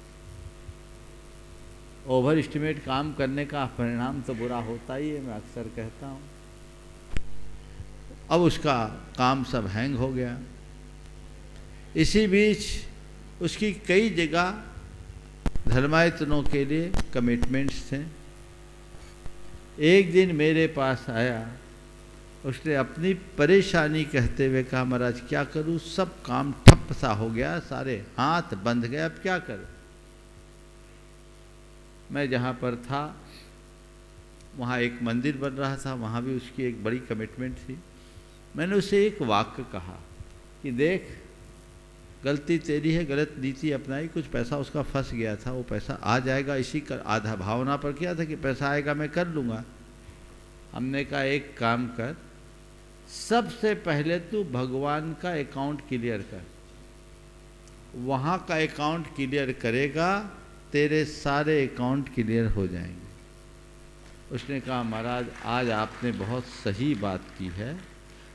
ओवर इस्टीमेट काम करने का परिणाम तो बुरा होता ही है, मैं अक्सर कहता हूँ। अब उसका काम सब हैंग हो गया। इसी बीच उसकी कई जगह धर्मायतनों के लिए कमिटमेंट्स थे। एक दिन मेरे पास आया, उसने अपनी परेशानी कहते हुए कहा, महाराज, क्या करूँ? सब काम ठप सा हो गया, सारे हाथ बंध गए, अब क्या करूँ? मैं जहाँ पर था, वहाँ एक मंदिर बन रहा था, वहाँ भी उसकी एक बड़ी कमिटमेंट थी। मैंने उसे एक वाक्य कहा कि देख, गलती तेरी है, गलत नीति अपनाई, कुछ पैसा उसका फंस गया था, वो पैसा आ जाएगा। इसी कर, आधा भावना पर किया था कि पैसा आएगा, मैं कर लूँगा। हमने कहा, एक काम कर, सबसे पहले तू भगवान का अकाउंट क्लियर कर। वहाँ का अकाउंट क्लियर करेगा तेरे सारे अकाउंट क्लियर हो जाएँगे। उसने कहा, महाराज, आज आपने बहुत सही बात की है।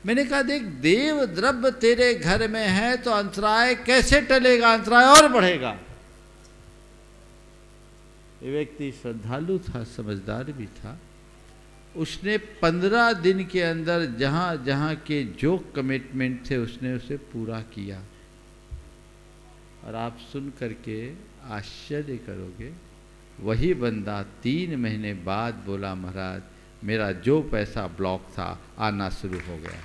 मैंने कहा, देख देव द्रव्य तेरे घर में है तो अंतराय कैसे टलेगा? अंतराय और बढ़ेगा। ये व्यक्ति श्रद्धालु था, समझदार भी था। उसने पंद्रह दिन के अंदर जहाँ जहाँ के जो कमिटमेंट थे, उसने उसे पूरा किया। और आप सुन करके आश्चर्य करोगे। वही बंदा तीन महीने बाद बोला, महाराज, मेरा जो पैसा ब्लॉक था, आना शुरू हो गया।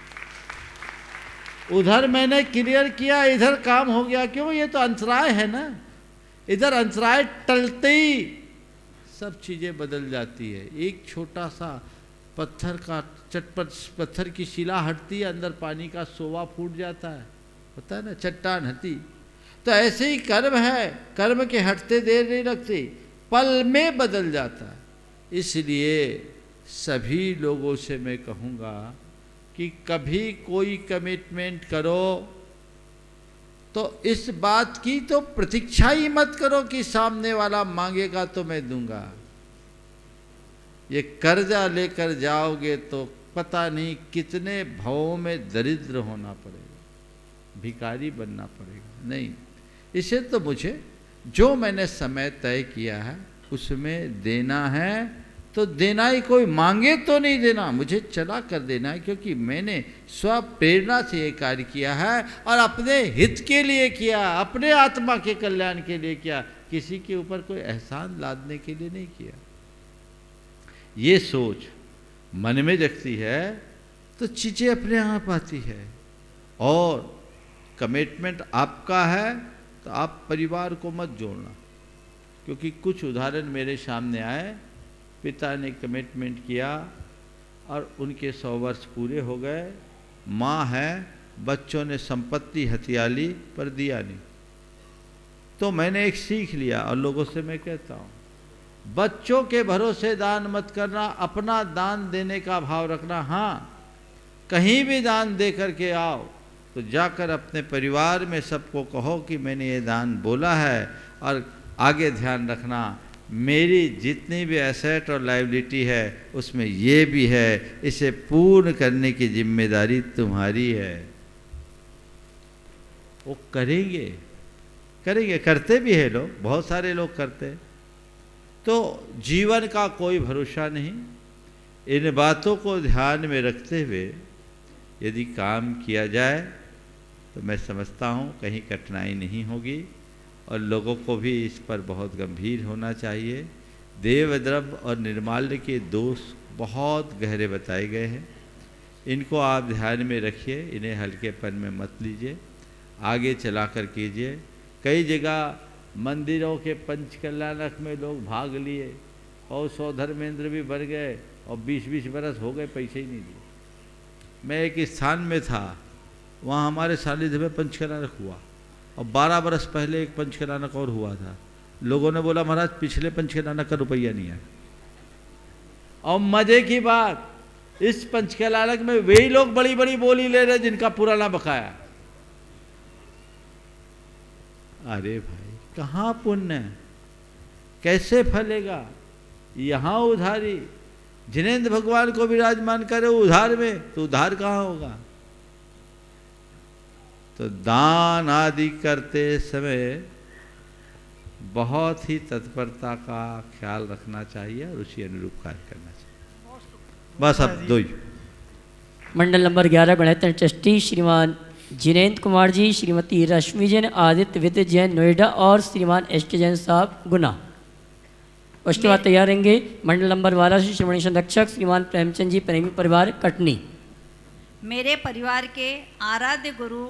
उधर मैंने क्लियर किया, इधर काम हो गया। क्यों? ये तो अंतराय है ना। इधर अंतराय टलते ही सब चीज़ें बदल जाती है। एक छोटा सा पत्थर का चटपट, पत्थर की शिला हटती है, अंदर पानी का सोवा फूट जाता है। होता है ना, चट्टान हती तो ऐसे ही कर्म है। कर्म के हटते देर नहीं लगती। पल में बदल जाता। है इसलिए सभी लोगों से मैं कहूँगा कि कभी कोई कमिटमेंट करो तो इस बात की तो प्रतीक्षा ही मत करो कि सामने वाला मांगेगा तो मैं दूँगा। ये कर्जा लेकर जाओगे तो पता नहीं कितने भावों में दरिद्र होना पड़ेगा भिकारी बनना पड़ेगा। नहीं इसे तो मुझे जो मैंने समय तय किया है, उसमें देना है। तो देना ही कोई मांगे तो नहीं देना, मुझे चला कर देना है, क्योंकि मैंने स्व प्रेरणा से ये कार्य किया है और अपने हित के लिए किया, अपने आत्मा के कल्याण के लिए किया। किसी के ऊपर कोई एहसान लादने के लिए नहीं किया। ये सोच मन में रखती है तो चीज़ें अपने आप आती है। और कमिटमेंट आपका है तो आप परिवार को मत जोड़ना, क्योंकि कुछ उदाहरण मेरे सामने आए। पिता ने कमिटमेंट किया और उनके सौ वर्ष पूरे हो गए। माँ है, बच्चों ने संपत्ति हथियाली पर दिया नहीं। तो मैंने एक सीख लिया और लोगों से मैं कहता हूँ, बच्चों के भरोसे दान मत करना, अपना दान देने का भाव रखना। हाँ कहीं भी दान दे करके आओ तो जाकर अपने परिवार में सबको कहो कि मैंने ये दान बोला है और आगे ध्यान रखना, मेरी जितनी भी एसेट और लाइबिलिटी है, उसमें ये भी है, इसे पूर्ण करने की ज़िम्मेदारी तुम्हारी है। वो करेंगे करेंगे, करते भी है लोग, बहुत सारे लोग करते तो जीवन का कोई भरोसा नहीं। इन बातों को ध्यान में रखते हुए यदि काम किया जाए तो मैं समझता हूँ कहीं कठिनाई नहीं होगी और लोगों को भी इस पर बहुत गंभीर होना चाहिए। देव द्रव्य और निर्माल्य के दोष बहुत गहरे बताए गए हैं। इनको आप ध्यान में रखिए, इन्हें हल्केपन में मत लीजिए, आगे चला कर कीजिए। कई जगह मंदिरों के पंचकल्याणक में लोग भाग लिए और सौ धर्मेंद्र भी बढ़ गए और बीस बीस बरस हो गए, पैसे ही नहीं दिए। मैं एक स्थान में था वहाँ हमारे सानिध्य में पंचकल्याणक हुआ। और बारह बरस पहले एक पंचकनानक और हुआ था। लोगों ने बोला, महाराज, पिछले पंचकनानक का रुपया नहीं आया और मज़े की बात, इस पंचकलानक में वही लोग बड़ी बड़ी बोली ले रहे जिनका पुराना बकाया। अरे भाई, कहाँ पुण्य कैसे फलेगा? यहाँ उधारी। जिनेन्द्र भगवान को विराजमान करे उधार में तो उधार कहाँ होगा? तो दान आदि करते समय बहुत ही तत्परता का ख्याल रखना चाहिए और उसी अनुरूप कार्य करना चाहिए। बस अब दो ही। मंडल नंबर ग्यारह गणतंत्र ट्रस्टी श्रीमान जिनेन्द्र कुमार जी श्रीमती रश्मि जैन आदित्य विद्य जैन नोएडा और श्रीमान एस के जैन साहब गुना। उसके बाद तैयार रहेंगे मंडल नंबर बारह से श्रीमणी संरक्षक श्रीमान प्रेमचंद जी प्रेमी परिवार कटनी। मेरे परिवार के आराध्य गुरु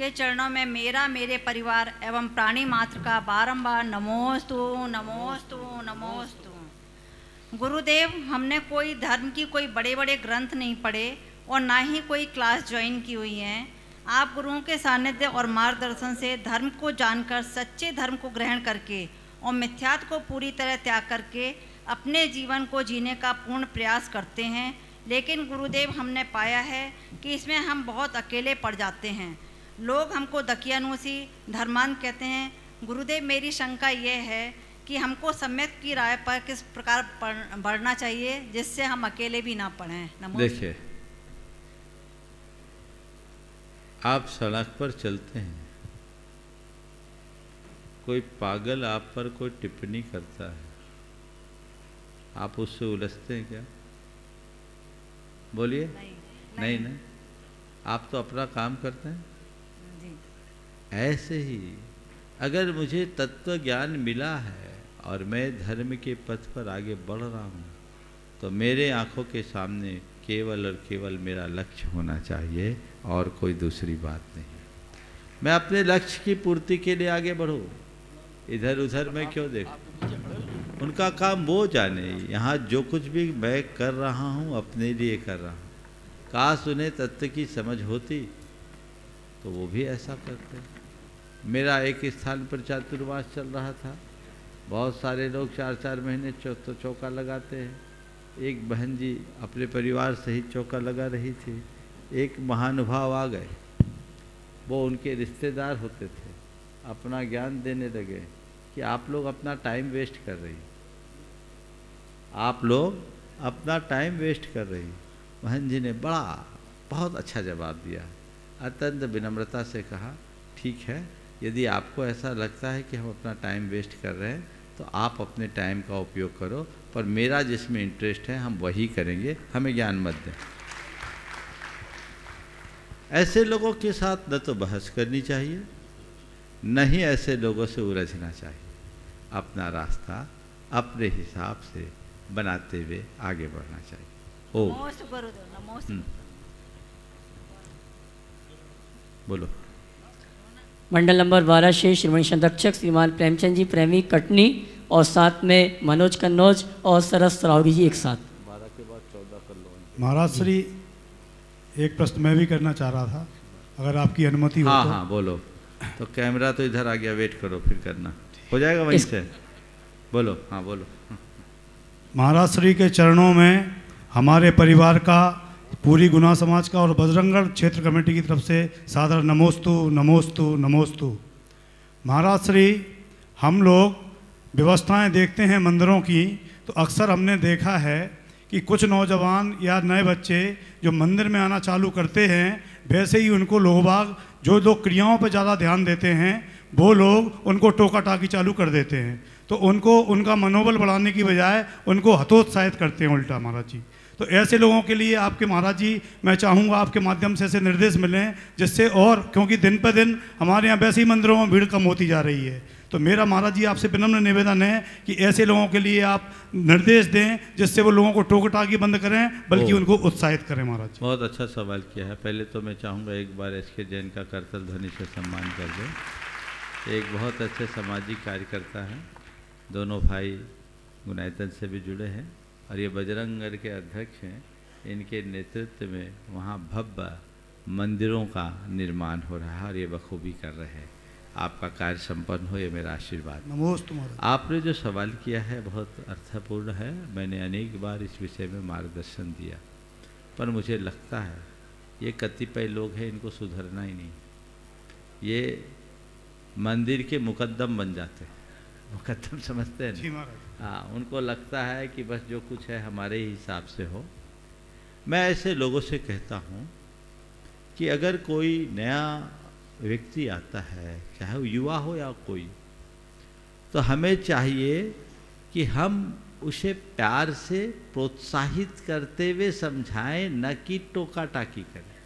के चरणों में मेरा, मेरे परिवार एवं प्राणी मात्र का बारंबार नमोस्तु नमोस्तु नमोस्तु। गुरुदेव, हमने कोई धर्म की कोई बड़े बड़े ग्रंथ नहीं पढ़े और ना ही कोई क्लास ज्वाइन की हुई है। आप गुरुओं के सानिध्य और मार्गदर्शन से धर्म को जानकर, सच्चे धर्म को ग्रहण करके और मिथ्यात को पूरी तरह त्याग करके अपने जीवन को जीने का पूर्ण प्रयास करते हैं। लेकिन गुरुदेव, हमने पाया है कि इसमें हम बहुत अकेले पड़ जाते हैं। लोग हमको दकियानुसी धर्मांत कहते हैं। गुरुदेव मेरी शंका ये है कि हमको सम्यक की राय पर किस प्रकार बढ़ना चाहिए जिससे हम अकेले भी ना पढ़ें। देखिए आप सड़क पर चलते हैं। कोई पागल आप पर कोई टिप्पणी करता है। आप उससे उलझते हैं क्या? बोलिए। नहीं, नहीं नहीं। आप तो अपना काम करते हैं। ऐसे ही अगर मुझे तत्व ज्ञान मिला है और मैं धर्म के पथ पर आगे बढ़ रहा हूँ तो मेरे आँखों के सामने केवल और केवल मेरा लक्ष्य होना चाहिए और कोई दूसरी बात नहीं। मैं अपने लक्ष्य की पूर्ति के लिए आगे बढ़ूँ। इधर उधर मैं क्यों देखूँ? उनका काम वो जाने। यहाँ जो कुछ भी मैं कर रहा हूँ, अपने लिए कर रहा हूँ। काश उन्हें तत्व की समझ होती तो वो भी ऐसा करते। मेरा एक स्थान पर चातुर्मास चल रहा था। बहुत सारे लोग चार चार महीने चौ तो चौका लगाते हैं। एक बहन जी अपने परिवार से ही चौका लगा रही थी। एक महानुभाव आ गए। वो उनके रिश्तेदार होते थे। अपना ज्ञान देने लगे कि आप लोग अपना टाइम वेस्ट कर रही आप लोग अपना टाइम वेस्ट कर रही बहन जी ने बड़ा, बहुत अच्छा जवाब दिया। अत्यंत विनम्रता से कहा, ठीक है यदि आपको ऐसा लगता है कि हम अपना टाइम वेस्ट कर रहे हैं तो आप अपने टाइम का उपयोग करो पर मेरा जिसमें इंटरेस्ट है हम वही करेंगे। हमें ज्ञान मत दें। ऐसे लोगों के साथ न तो बहस करनी चाहिए न ही ऐसे लोगों से उलझना चाहिए। अपना रास्ता अपने हिसाब से बनाते हुए आगे बढ़ना चाहिए। ओ। हम्म। बोलो। मंडल नंबर बारह से श्रीमणी संरक्षक श्रीमान प्रेमचंद जी प्रेमी कटनी और साथ में मनोज कन्नौज और सरस सरावगी जी एक साथ। महाराज श्री एक प्रश्न मैं भी करना चाह रहा था अगर आपकी अनुमति हो हाँ तो। हाँ बोलो। तो कैमरा तो इधर आ गया वेट करो फिर करना। हो जाएगा वहीं से? बोलो हाँ बोलो। महाराज श्री के चरणों में हमारे परिवार का पूरी गुना समाज का और बजरंगगढ़ क्षेत्र कमेटी की तरफ़ से सादर नमोस्तु नमोस्तु नमोस्तु। महाराज श्री, हम लोग व्यवस्थाएँ देखते हैं मंदिरों की तो अक्सर हमने देखा है कि कुछ नौजवान या नए बच्चे जो मंदिर में आना चालू करते हैं, वैसे ही उनको लोग बाग जो लोग क्रियाओं पर ज़्यादा ध्यान देते हैं, वो लोग उनको टोका टाकी चालू कर देते हैं। तो उनको, उनका मनोबल बढ़ाने की बजाय उनको हतोत्साहित करते हैं उल्टा, महाराज जी। तो ऐसे लोगों के लिए आपके महाराज जी मैं चाहूँगा आपके माध्यम से ऐसे निर्देश मिलें जिससे और क्योंकि दिन पर दिन हमारे यहाँ वैसे ही मंदिरों में भीड़ कम होती जा रही है। तो मेरा महाराज जी आपसे विनम्र निवेदन है कि ऐसे लोगों के लिए आप निर्देश दें जिससे वो लोगों को टोक टाकी बंद करें बल्कि उनको उत्साहित करें महाराज जी। बहुत अच्छा सवाल किया है। पहले तो मैं चाहूँगा एक बार एस के जैन का करतल ध्वनि से सम्मान कर दें। एक बहुत अच्छे सामाजिक कार्यकर्ता हैं। दोनों भाई गुनायतन से भी जुड़े हैं। और ये बजरंग के अध्यक्ष हैं इनके नेतृत्व में वहाँ भव्य मंदिरों का निर्माण हो रहा है और ये बखूबी कर रहे हैं। आपका कार्य संपन्न हो ये मेरा आशीर्वाद। आपने जो सवाल किया है बहुत अर्थपूर्ण है। मैंने अनेक बार इस विषय में मार्गदर्शन दिया पर मुझे लगता है ये कतिपय लोग हैं इनको सुधरना ही नहीं। ये मंदिर के मुकदम बन जाते हैं। मुकदम समझते हैं जी महाराज। हाँ उनको लगता है कि बस जो कुछ है हमारे ही हिसाब से हो। मैं ऐसे लोगों से कहता हूँ कि अगर कोई नया व्यक्ति आता है, चाहे वो युवा हो या कोई तो हमें चाहिए कि हम उसे प्यार से प्रोत्साहित करते हुए समझाएँ, न कि टोका टाकी करें।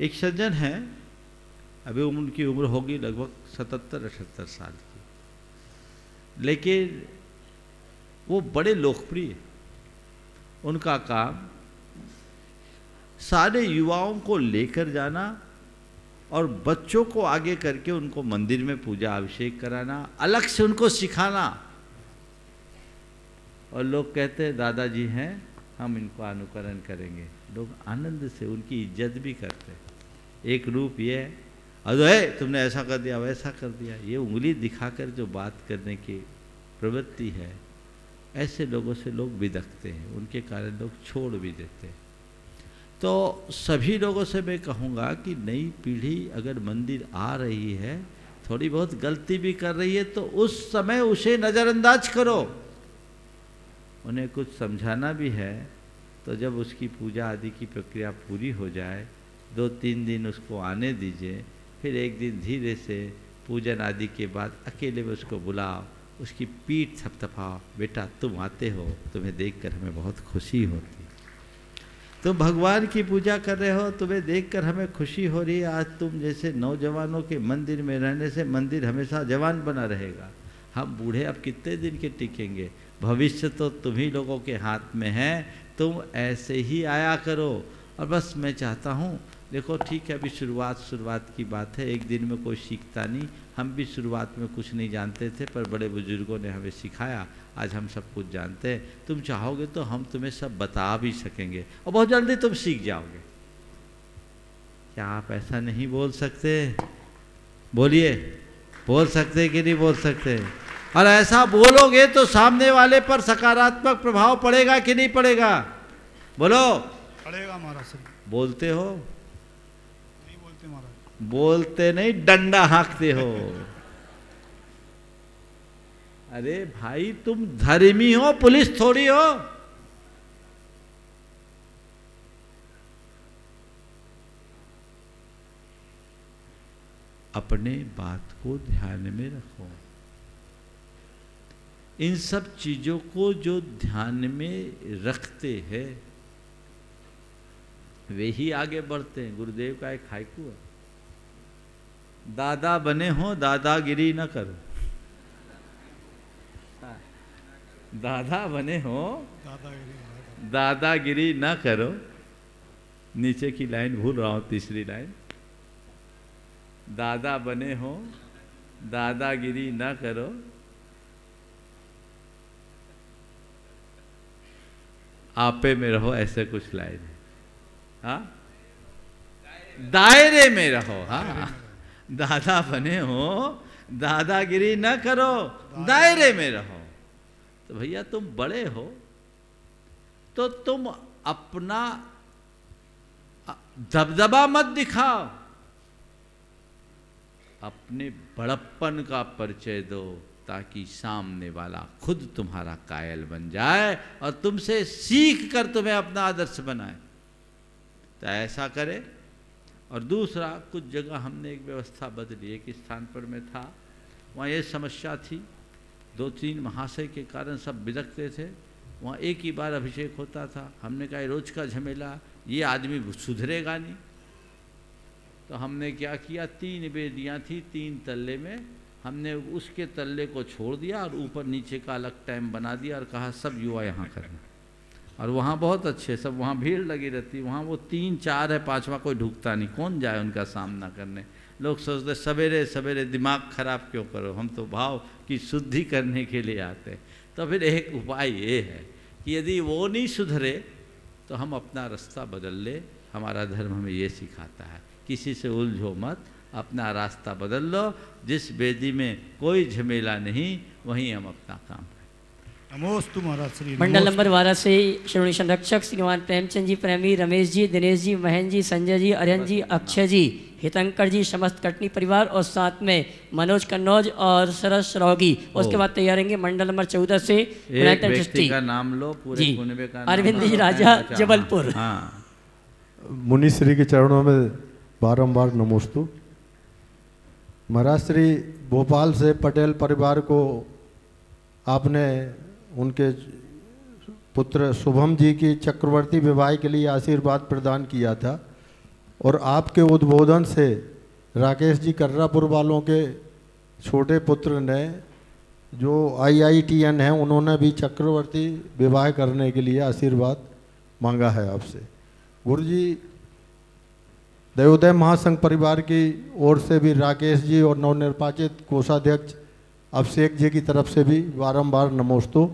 एक सज्जन है, अभी उनकी उम्र होगी लगभग सतहत्तर अठहत्तर साल। लेकिन वो बड़े लोकप्रिय। उनका काम सारे युवाओं को लेकर जाना और बच्चों को आगे करके उनको मंदिर में पूजा अभिषेक कराना, अलग से उनको सिखाना। और लोग कहते हैं, दादाजी हैं, हम इनको अनुकरण करेंगे। लोग आनंद से उनकी इज़्ज़त भी करते एक रूप ये है अरे तुमने ऐसा कर दिया, वैसा कर दिया। ये उंगली दिखाकर जो बात करने की प्रवृत्ति है, ऐसे लोगों से लोग बिदकते हैं। उनके कारण लोग छोड़ भी देते हैं। तो सभी लोगों से मैं कहूँगा कि नई पीढ़ी अगर मंदिर आ रही है, थोड़ी बहुत गलती भी कर रही है तो उस समय उसे नज़रअंदाज करो। उन्हें कुछ समझाना भी है तो जब उसकी पूजा आदि की प्रक्रिया पूरी हो जाए, दो तीन दिन उसको आने दीजिए फिर एक दिन धीरे से पूजन आदि के बाद अकेले में उसको बुलाओ, उसकी पीठ थपथपाओ, बेटा, तुम आते हो, तुम्हें देखकर हमें बहुत खुशी होती। तुम भगवान की पूजा कर रहे हो, तुम्हें देखकर हमें खुशी हो रही है। आज तुम जैसे नौजवानों के मंदिर में रहने से मंदिर हमेशा जवान बना रहेगा। हम बूढ़े अब कितने दिन के टिकेंगे? भविष्य तो तुम्ही लोगों के हाथ में है। तुम ऐसे ही आया करो। और बस मैं चाहता हूँ देखो ठीक है अभी शुरुआत शुरुआत की बात है एक दिन में कोई सीखता नहीं। हम भी शुरुआत में कुछ नहीं जानते थे पर बड़े बुज़ुर्गों ने हमें सिखाया आज हम सब कुछ जानते हैं। तुम चाहोगे तो हम तुम्हें सब बता भी सकेंगे और बहुत जल्दी तुम सीख जाओगे। क्या आप ऐसा नहीं बोल सकते? बोलिए बोल सकते कि नहीं बोल सकते? और ऐसा बोलोगे तो सामने वाले पर सकारात्मक प्रभाव पड़ेगा कि नहीं पड़ेगा? बोलो। पड़ेगा महाराज बोलते हो? बोलते नहीं, डंडा हाँकते हो। अरे भाई, तुम धर्मी हो, पुलिस थोड़ी हो। अपने बात को ध्यान में रखो। इन सब चीज़ों को जो ध्यान में रखते हैं, वे ही आगे बढ़ते हैं। गुरुदेव का एक हाइकू है। दादा बने हो, दादागिरी न करो। दादा बने हो, दादागिरी न करो। नीचे की लाइन भूल रहा हूँ, तीसरी लाइन। दादा बने हो, दादागिरी न करो। आपे में रहो, ऐसे कुछ लाइन। हाँ? दायरे में रहो हाँ। दादा बने हो, दादागिरी न करो, दायरे में रहो। तो भैया, तुम बड़े हो तो तुम अपना दबदबा मत दिखाओ। अपने बड़प्पन का परिचय दो, ताकि सामने वाला खुद तुम्हारा कायल बन जाए और तुमसे सीख कर तुम्हें अपना आदर्श बनाए। तो ऐसा करे और दूसरा, कुछ जगह हमने एक व्यवस्था बदली। एक स्थान पर मैं था, वहाँ ये समस्या थी। दो तीन महाशय के कारण सब बिलकते थे। वहाँ एक ही बार अभिषेक होता था। हमने कहा रोज का झमेला, ये आदमी सुधरेगा नहीं। तो हमने क्या किया? तीन बेदियाँ थी, तीन तल्ले में। हमने उसके तल्ले को छोड़ दिया और ऊपर नीचे का अलग टाइम बना दिया और कहा, सब युवा यहाँ करना और वहाँ बहुत अच्छे, सब वहाँ भीड़ लगी रहती, वहाँ वो तीन, चार है, पांचवा कोई ढुकता नहीं, कौन जाए उनका सामना करने? लोग सोचते सवेरे सवेरे दिमाग खराब क्यों करो? हम तो भाव की शुद्धि करने के लिए आते हैं। तो फिर एक उपाय ये है कि यदि वो नहीं सुधरे तो हम अपना रास्ता बदल ले। हमारा धर्म हमें ये सिखाता है, किसी से उलझो मत, अपना रास्ता बदल लो। जिस बेदी में कोई झमेला नहीं, वहीं हम अपना काम नमोस्तु महाराज श्री मंडल नंबर बारह से श्रोणी संरक्षक श्रीमान प्रेमचंद जी प्रेमी रमेश जी दिनेश जी महेंद्र जी संजय जी अरियन जी अक्षय जी हितंकर जी समस्त कटनी परिवार और साथ में मनोज कन्नौज और सरस रौगी। उसके बाद तैयार रहेंगे मंडल नंबर चौदह से का नाम लो पूरे जी। अरविंद जी राजा जबलपुर। हाँ। मुनि श्री के चरणों में बारम्बार नमोस्तु। महाराज श्री भोपाल से पटेल परिवार को आपने उनके पुत्र शुभम जी की चक्रवर्ती विवाह के लिए आशीर्वाद प्रदान किया था और आपके उद्बोधन से राकेश जी कर्रापुर वालों के छोटे पुत्र ने, जो आईआईटीएन हैं, उन्होंने भी चक्रवर्ती विवाह करने के लिए आशीर्वाद मांगा है आपसे। गुरु जी दयोदय महासंघ परिवार की ओर से भी राकेश जी और नवनिर्वाचित कोषाध्यक्ष अभिषेक जी की तरफ़ से भी बारंबार नमोस्तु।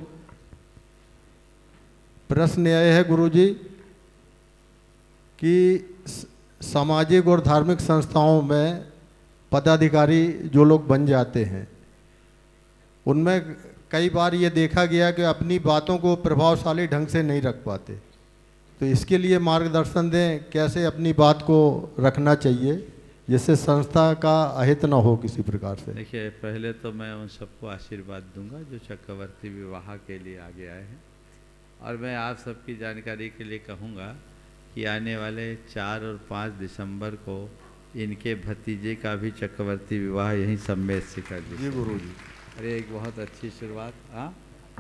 प्रश्न यह है गुरु जी कि सामाजिक और धार्मिक संस्थाओं में पदाधिकारी जो लोग बन जाते हैं, उनमें कई बार ये देखा गया कि अपनी बातों को प्रभावशाली ढंग से नहीं रख पाते। तो इसके लिए मार्गदर्शन दें, कैसे अपनी बात को रखना चाहिए, जिससे संस्था का अहित न हो किसी प्रकार से। देखिए, पहले तो मैं उन सबको आशीर्वाद दूँगा जो चक्रवर्ती विवाह के लिए आगे आए हैं। और मैं आप सबकी जानकारी के लिए कहूँगा कि आने वाले चार और पाँच दिसंबर को इनके भतीजे का भी चक्रवर्ती विवाह यहीं सम्मेद से कर जी गुरु जी अरे एक बहुत अच्छी शुरुआत हाँ?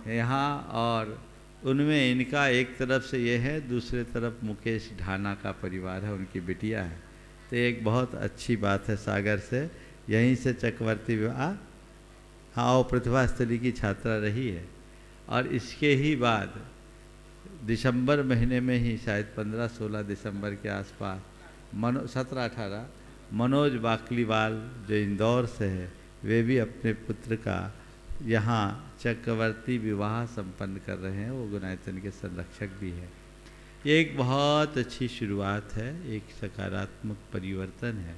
यहाँ और उनमें इनका एक तरफ़ से ये है दूसरे तरफ़ मुकेश ढाना का परिवार है उनकी बिटिया है। तो एक बहुत अच्छी बात है सागर से यहीं से चक्रवर्ती विवाह हाँ वो प्रतिभा स्थली की छात्रा रही है। और इसके ही बाद दिसंबर महीने में ही शायद 15-16 दिसंबर के आसपास मनो, सत्रह अठारह, मनोज बाकलीवाल जो इंदौर से है, वे भी अपने पुत्र का यहाँ चक्रवर्ती विवाह संपन्न कर रहे हैं, वो गुनायतन के संरक्षक भी है। ये एक बहुत अच्छी शुरुआत है, एक सकारात्मक परिवर्तन है।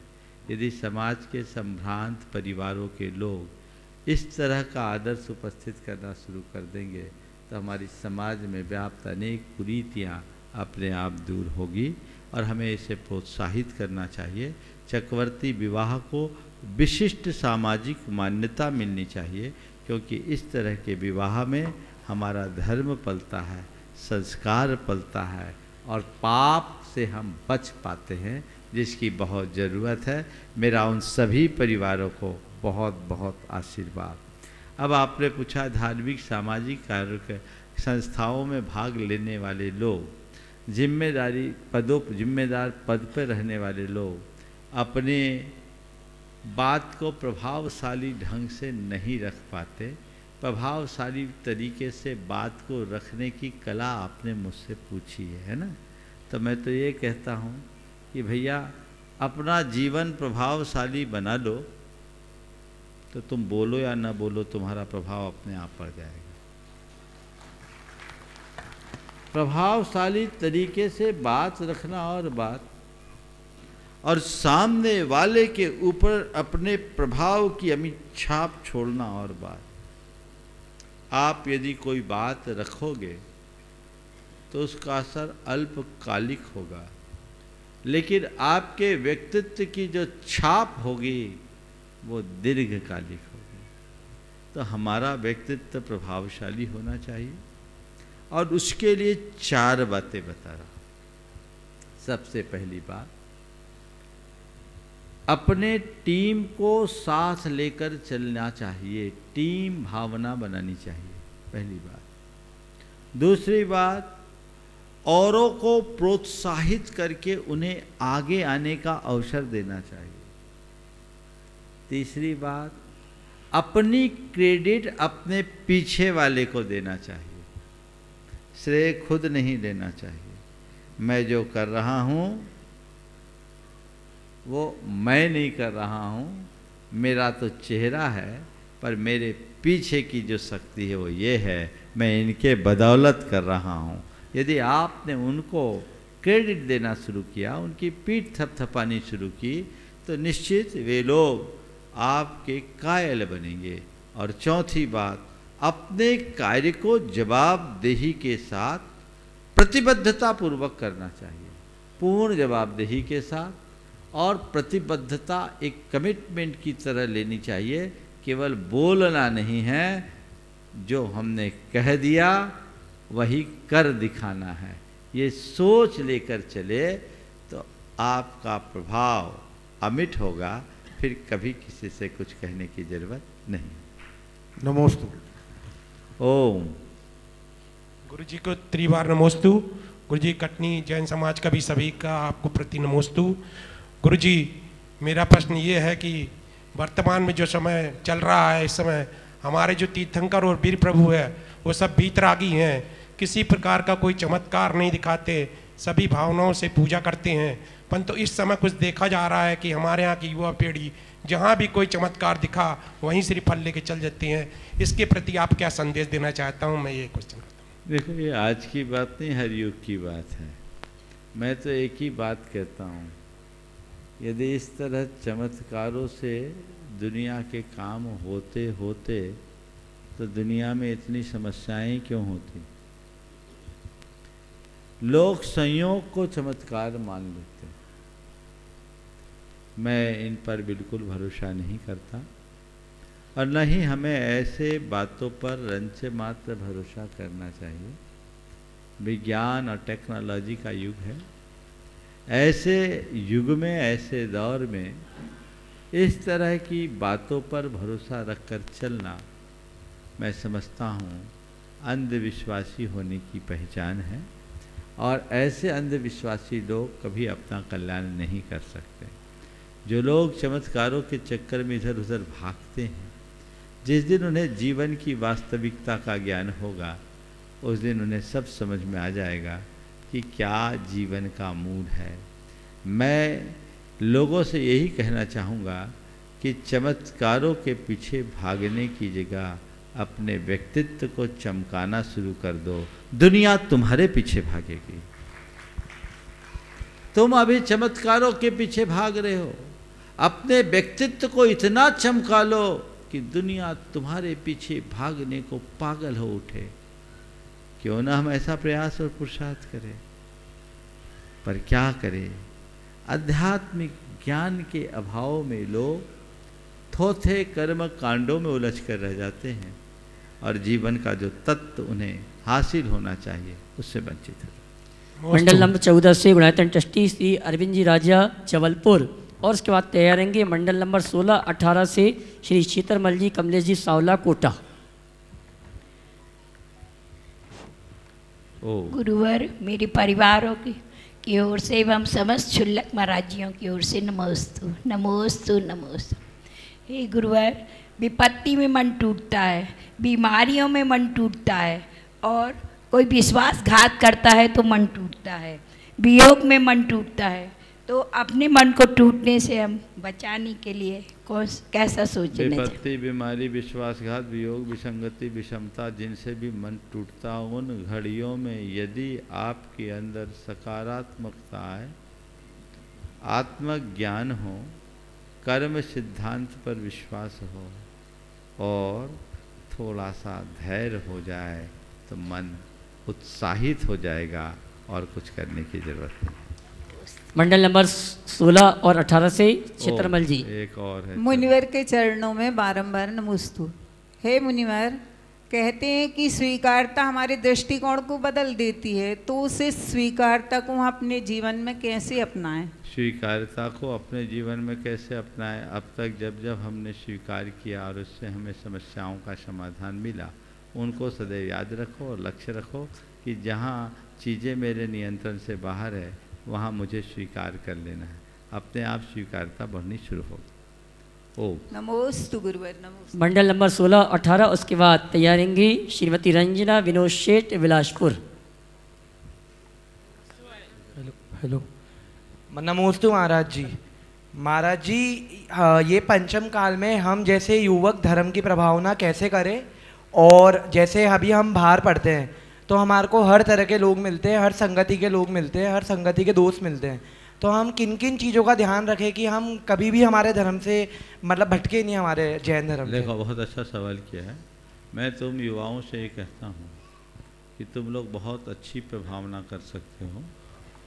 यदि समाज के संभ्रांत परिवारों के लोग इस तरह का आदर्श उपस्थित करना शुरू कर देंगे तो हमारी समाज में व्याप्त अनेक कुरीतियाँ अपने आप दूर होगी और हमें इसे प्रोत्साहित करना चाहिए। चक्रवर्ती विवाह को विशिष्ट सामाजिक मान्यता मिलनी चाहिए, क्योंकि इस तरह के विवाह में हमारा धर्म पलता है, संस्कार पलता है और पाप से हम बच पाते हैं, जिसकी बहुत ज़रूरत है। मेरा उन सभी परिवारों को बहुत बहुत आशीर्वाद। अब आपने पूछा धार्मिक सामाजिक कार्य संस्थाओं में भाग लेने वाले लोग, ज़िम्मेदारी पदों जिम्मेदार पद पर रहने वाले लोग अपने बात को प्रभावशाली ढंग से नहीं रख पाते, प्रभावशाली तरीके से बात को रखने की कला आपने मुझसे पूछी है है ना? तो मैं तो ये कहता हूँ कि भैया, अपना जीवन प्रभावशाली बना लो तो तुम बोलो या ना बोलो, तुम्हारा प्रभाव अपने आप पड़ जाएगा। प्रभावशाली तरीके से बात रखना और बात। और सामने वाले के ऊपर अपने प्रभाव की अमित छाप छोड़ना और बात। आप यदि कोई बात रखोगे तो उसका असर अल्पकालिक होगा। लेकिन आपके व्यक्तित्व की जो छाप होगी वो दीर्घकालिक होगी तो हमारा व्यक्तित्व प्रभावशाली होना चाहिए और उसके लिए चार बातें बता रहा सबसे पहली बात, अपने टीम को साथ लेकर चलना चाहिए, टीम भावना बनानी चाहिए, पहली बात। दूसरी बात, औरों को प्रोत्साहित करके उन्हें आगे आने का अवसर देना चाहिए। तीसरी बात, अपनी क्रेडिट अपने पीछे वाले को देना चाहिए। श्रेय खुद नहीं लेना चाहिए। मैं जो कर रहा हूँ, वो मैं नहीं कर रहा हूँ। मेरा तो चेहरा है, पर मेरे पीछे की जो शक्ति है वो ये है, मैं इनके बदौलत कर रहा हूँ। यदि आपने उनको क्रेडिट देना शुरू किया, उनकी पीठ थपथपानी शुरू की तो निश्चित वे लोग आपके कायल बनेंगे। और चौथी बात, अपने कार्य को जवाबदेही के साथ प्रतिबद्धता पूर्वक करना चाहिए। पूर्ण जवाबदेही के साथ और प्रतिबद्धता, एक कमिटमेंट की तरह लेनी चाहिए। केवल बोलना नहीं है, जो हमने कह दिया, वही कर दिखाना है। ये सोच लेकर चले तो आपका प्रभाव अमिट होगा। फिर कभी किसी से कुछ कहने की ज़रूरत नहीं। नमोस्तु। ओम। गुरु जी को त्रिवार नमोस्तु। गुरु जी कटनी जैन समाज का भी सभी का आपको प्रति नमोस्तु। गुरु जी मेरा प्रश्न ये है कि वर्तमान में जो समय चल रहा है इस समय हमारे जो तीर्थंकर और वीर प्रभु है वो सब बीतरागी हैं। किसी प्रकार का कोई चमत्कार नहीं दिखाते। सभी भावनाओं से पूजा करते हैं। परंतु तो इस समय कुछ देखा जा रहा है कि हमारे यहाँ की युवा पीढ़ी जहाँ भी कोई चमत्कार दिखा, वहीं से फल लेके चल जाती हैं। इसके प्रति आप क्या संदेश देना चाहता हूँ? मैं ये क्वेश्चन हूँ। देखो, ये आज की बात नहीं, हर युग की बात है। मैं तो एक ही बात कहता हूँ। यदि इस तरह चमत्कारों से दुनिया के काम होते होते तो दुनिया में इतनी समस्याएँ क्यों होती? लोग संयोग को चमत्कार मान लेते मैं इन पर बिल्कुल भरोसा नहीं करता और न ही हमें ऐसे बातों पर रंच मात्र भरोसा करना चाहिए। विज्ञान और टेक्नोलॉजी का युग है। ऐसे युग में, ऐसे दौर में इस तरह की बातों पर भरोसा रखकर चलना मैं समझता हूँ अंधविश्वासी होने की पहचान है और ऐसे अंधविश्वासी लोग कभी अपना कल्याण नहीं कर सकते। जो लोग चमत्कारों के चक्कर में इधर उधर भागते हैं, जिस दिन उन्हें जीवन की वास्तविकता का ज्ञान होगा, उस दिन उन्हें सब समझ में आ जाएगा कि क्या जीवन का मूल है। मैं लोगों से यही कहना चाहूँगा कि चमत्कारों के पीछे भागने की जगह अपने व्यक्तित्व को चमकाना शुरू कर दो। दुनिया तुम्हारे पीछे भागेगी। तुम अभी चमत्कारों के पीछे भाग रहे हो। अपने व्यक्तित्व को इतना चमका लो कि दुनिया तुम्हारे पीछे भागने को पागल हो उठे। क्यों ना हम ऐसा प्रयास और पुरुषार्थ करें? पर क्या करें? आध्यात्मिक ज्ञान के अभाव में लोग थोथे कर्म कांडों में उलझ कर रह जाते हैं और जीवन का जो तत्व उन्हें हासिल होना चाहिए, उससे वंचित है। मंडल नंबर चौदह से गुणायतन ट्रस्टी श्री अरविंद जी राजा जबलपुर। और उसके बाद तैयारेंगे मंडल नंबर सोलह अठारह से श्री शीतरमल जी कमलेश जी सावला कोटा। गुरुवर मेरे परिवारों की की ओर से एवं समस्त क्षुल्लक महाराजियों की ओर से नमोस्तु नमोस्तु नमोस्तु। हे गुरुवर विपत्ति में मन टूटता है बीमारियों में मन टूटता है और कोई विश्वासघात करता है तो मन टूटता है वियोग में मन टूटता है। तो अपने मन को टूटने से हम बचाने के लिए कौन कैसा सोचना विपत्ति, बीमारी, विश्वासघात, वियोग, विसंगति, विषमता, जिनसे भी मन टूटता उन घड़ियों में यदि आपके अंदर सकारात्मकता है आत्मज्ञान हो, कर्म सिद्धांत पर विश्वास हो, और थोड़ा सा धैर्य हो जाए तो मन उत्साहित हो जाएगा और कुछ करने की ज़रूरत नहीं। मंडल नंबर 16 और 18 से क्षेत्रमल जी। एक और है मुनिवर के चरणों में बारंबार नमस्तु। हे मुनिवर कहते हैं कि स्वीकारता हमारे दृष्टिकोण को बदल देती है तो उसे स्वीकारता को हम अपने जीवन में कैसे अपनाएँ? स्वीकारता को अपने जीवन में कैसे अपनाएँ? अब तक जब जब हमने स्वीकार किया और उससे हमें समस्याओं का समाधान मिला उनको सदैव याद रखो और लक्ष्य रखो कि जहाँ चीज़ें मेरे नियंत्रण से बाहर है वहाँ मुझे स्वीकार कर लेना है। अपने आप स्वीकारता बढ़नी शुरू होगी नमोस्तु गुरुवर नमोस्तु। मंडल नंबर 16 18 उसके बाद तैयारेंगी श्रीमती रंजना विनोद शेठ विलासपुर। Hello hello. नमोस्तु महाराज जी। महाराज जी ये पंचम काल में हम जैसे युवक धर्म की प्रभावना कैसे करें और जैसे अभी हम बाहर पढ़ते हैं तो हमारे को हर तरह के लोग मिलते हैं, हर संगति के लोग मिलते हैं, हर संगति के दोस्त मिलते हैं। तो हम किन किन चीज़ों का ध्यान रखें कि हम कभी भी हमारे धर्म से मतलब भटके नहीं हमारे जैन धर्म देखो, बहुत अच्छा सवाल किया है। मैं तुम युवाओं से ये कहता हूँ कि तुम लोग बहुत अच्छी प्रभावना कर सकते हो,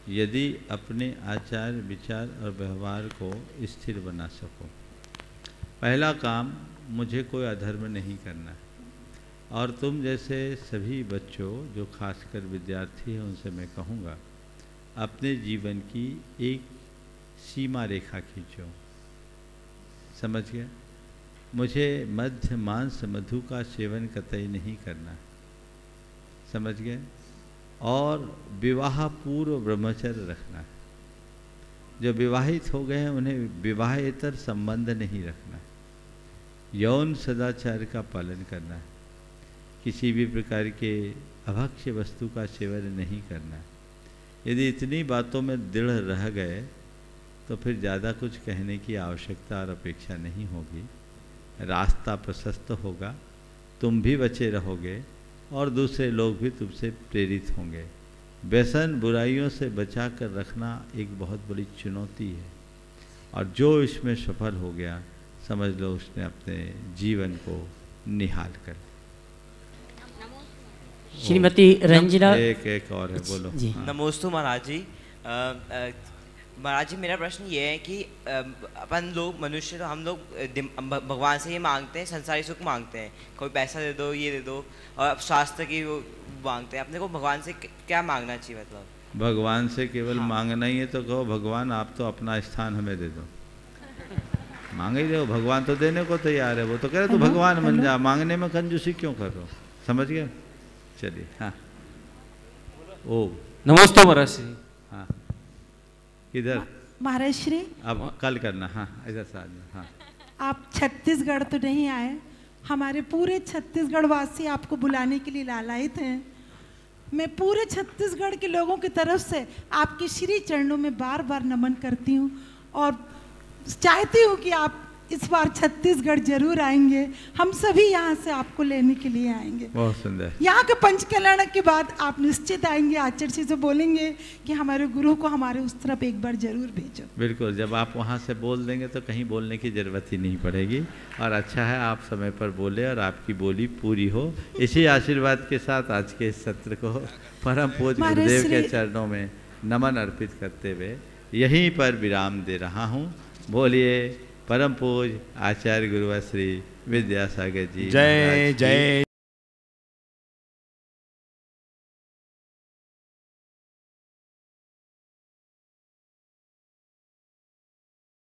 यदि अपने आचार, विचार और व्यवहार को स्थिर बना सको। पहला काम, मुझे कोई अधर्म नहीं करना है। और तुम जैसे सभी बच्चों, जो खासकर विद्यार्थी हैं, उनसे मैं कहूँगा, अपने जीवन की एक सीमा रेखा खींचो। समझ गया मुझे मध्य मांस मधु का सेवन कतई नहीं करना। समझ गए? और विवाह पूर्व ब्रह्मचर्य रखना। है जो विवाहित हो गए हैं, उन्हें विवाहेतर संबंध नहीं रखना। यौन सदाचार का पालन करना। है किसी भी प्रकार के अभक्ष्य वस्तु का सेवन नहीं करना। यदि इतनी बातों में दृढ़ रह गए तो फिर ज़्यादा कुछ कहने की आवश्यकता और अपेक्षा नहीं होगी। रास्ता प्रशस्त होगा, तुम भी बचे रहोगे और दूसरे लोग भी तुमसे प्रेरित होंगे। व्यसन बुराइयों से बचा कर रखना एक बहुत बड़ी चुनौती है। और जो इसमें सफल हो गया, समझ लो उसने अपने जीवन को निहाल कर। श्रीमती रंजना एक एक और है बोलो। जी। हाँ। नमोस्तु महाराज जी। महाराज जी मेरा प्रश्न ये है कि अपन लोग मनुष्य तो हम लोग भगवान से ये मांगते हैं संसारी सुख मांगते हैं। कोई पैसा दे दो ये दे दो और स्वास्थ्य की वो मांगते हैं। अपने को भगवान से क्या मांगना चाहिए मतलब? भगवान से केवल हाँ। मांगना ही है तो कहो भगवान आप तो अपना स्थान हमें दे दो। मांगे ही दो भगवान तो देने को तैयार है। वो तो कह रहे तो भगवान बन जा मांगने में कंजूसी क्यों कर रहे हो? समझ गए? चलिए हाँ। ओ। नमस्ते महाराज श्री हाँ। किधर महाराज श्री। अब कल करना हाँ इधर से आना हाँ। आप छत्तीसगढ़ तो नहीं आए हमारे पूरे छत्तीसगढ़ वासी आपको बुलाने के लिए लालायित हैं। मैं पूरे छत्तीसगढ़ के लोगों की तरफ़ से आपके श्री चरणों में बार बार नमन करती हूँ और चाहती हूँ कि आप इस बार छत्तीसगढ़ ज़रूर आएँगे। हम सभी यहाँ से आपको लेने के लिए आएँगे। बहुत सुंदर। यहाँ के पंच कल्याण के बाद आप निश्चित आएँगे आचार्य जी से बोलेंगे कि हमारे गुरु को हमारे उस तरफ़ एक बार ज़रूर भेजो। बिल्कुल जब आप वहाँ से बोल देंगे तो कहीं बोलने की ज़रूरत ही नहीं पड़ेगी। और अच्छा है आप समय पर बोले और आपकी बोली पूरी हो। इसी आशीर्वाद के साथ आज के इस सत्र को परम पूज गुरुदेव के चरणों में नमन अर्पित करते हुए यहीं पर विराम दे रहा हूँ। बोलिए परम पूज आचार्य गुरुवा श्री विद्यासागर जी जय जय।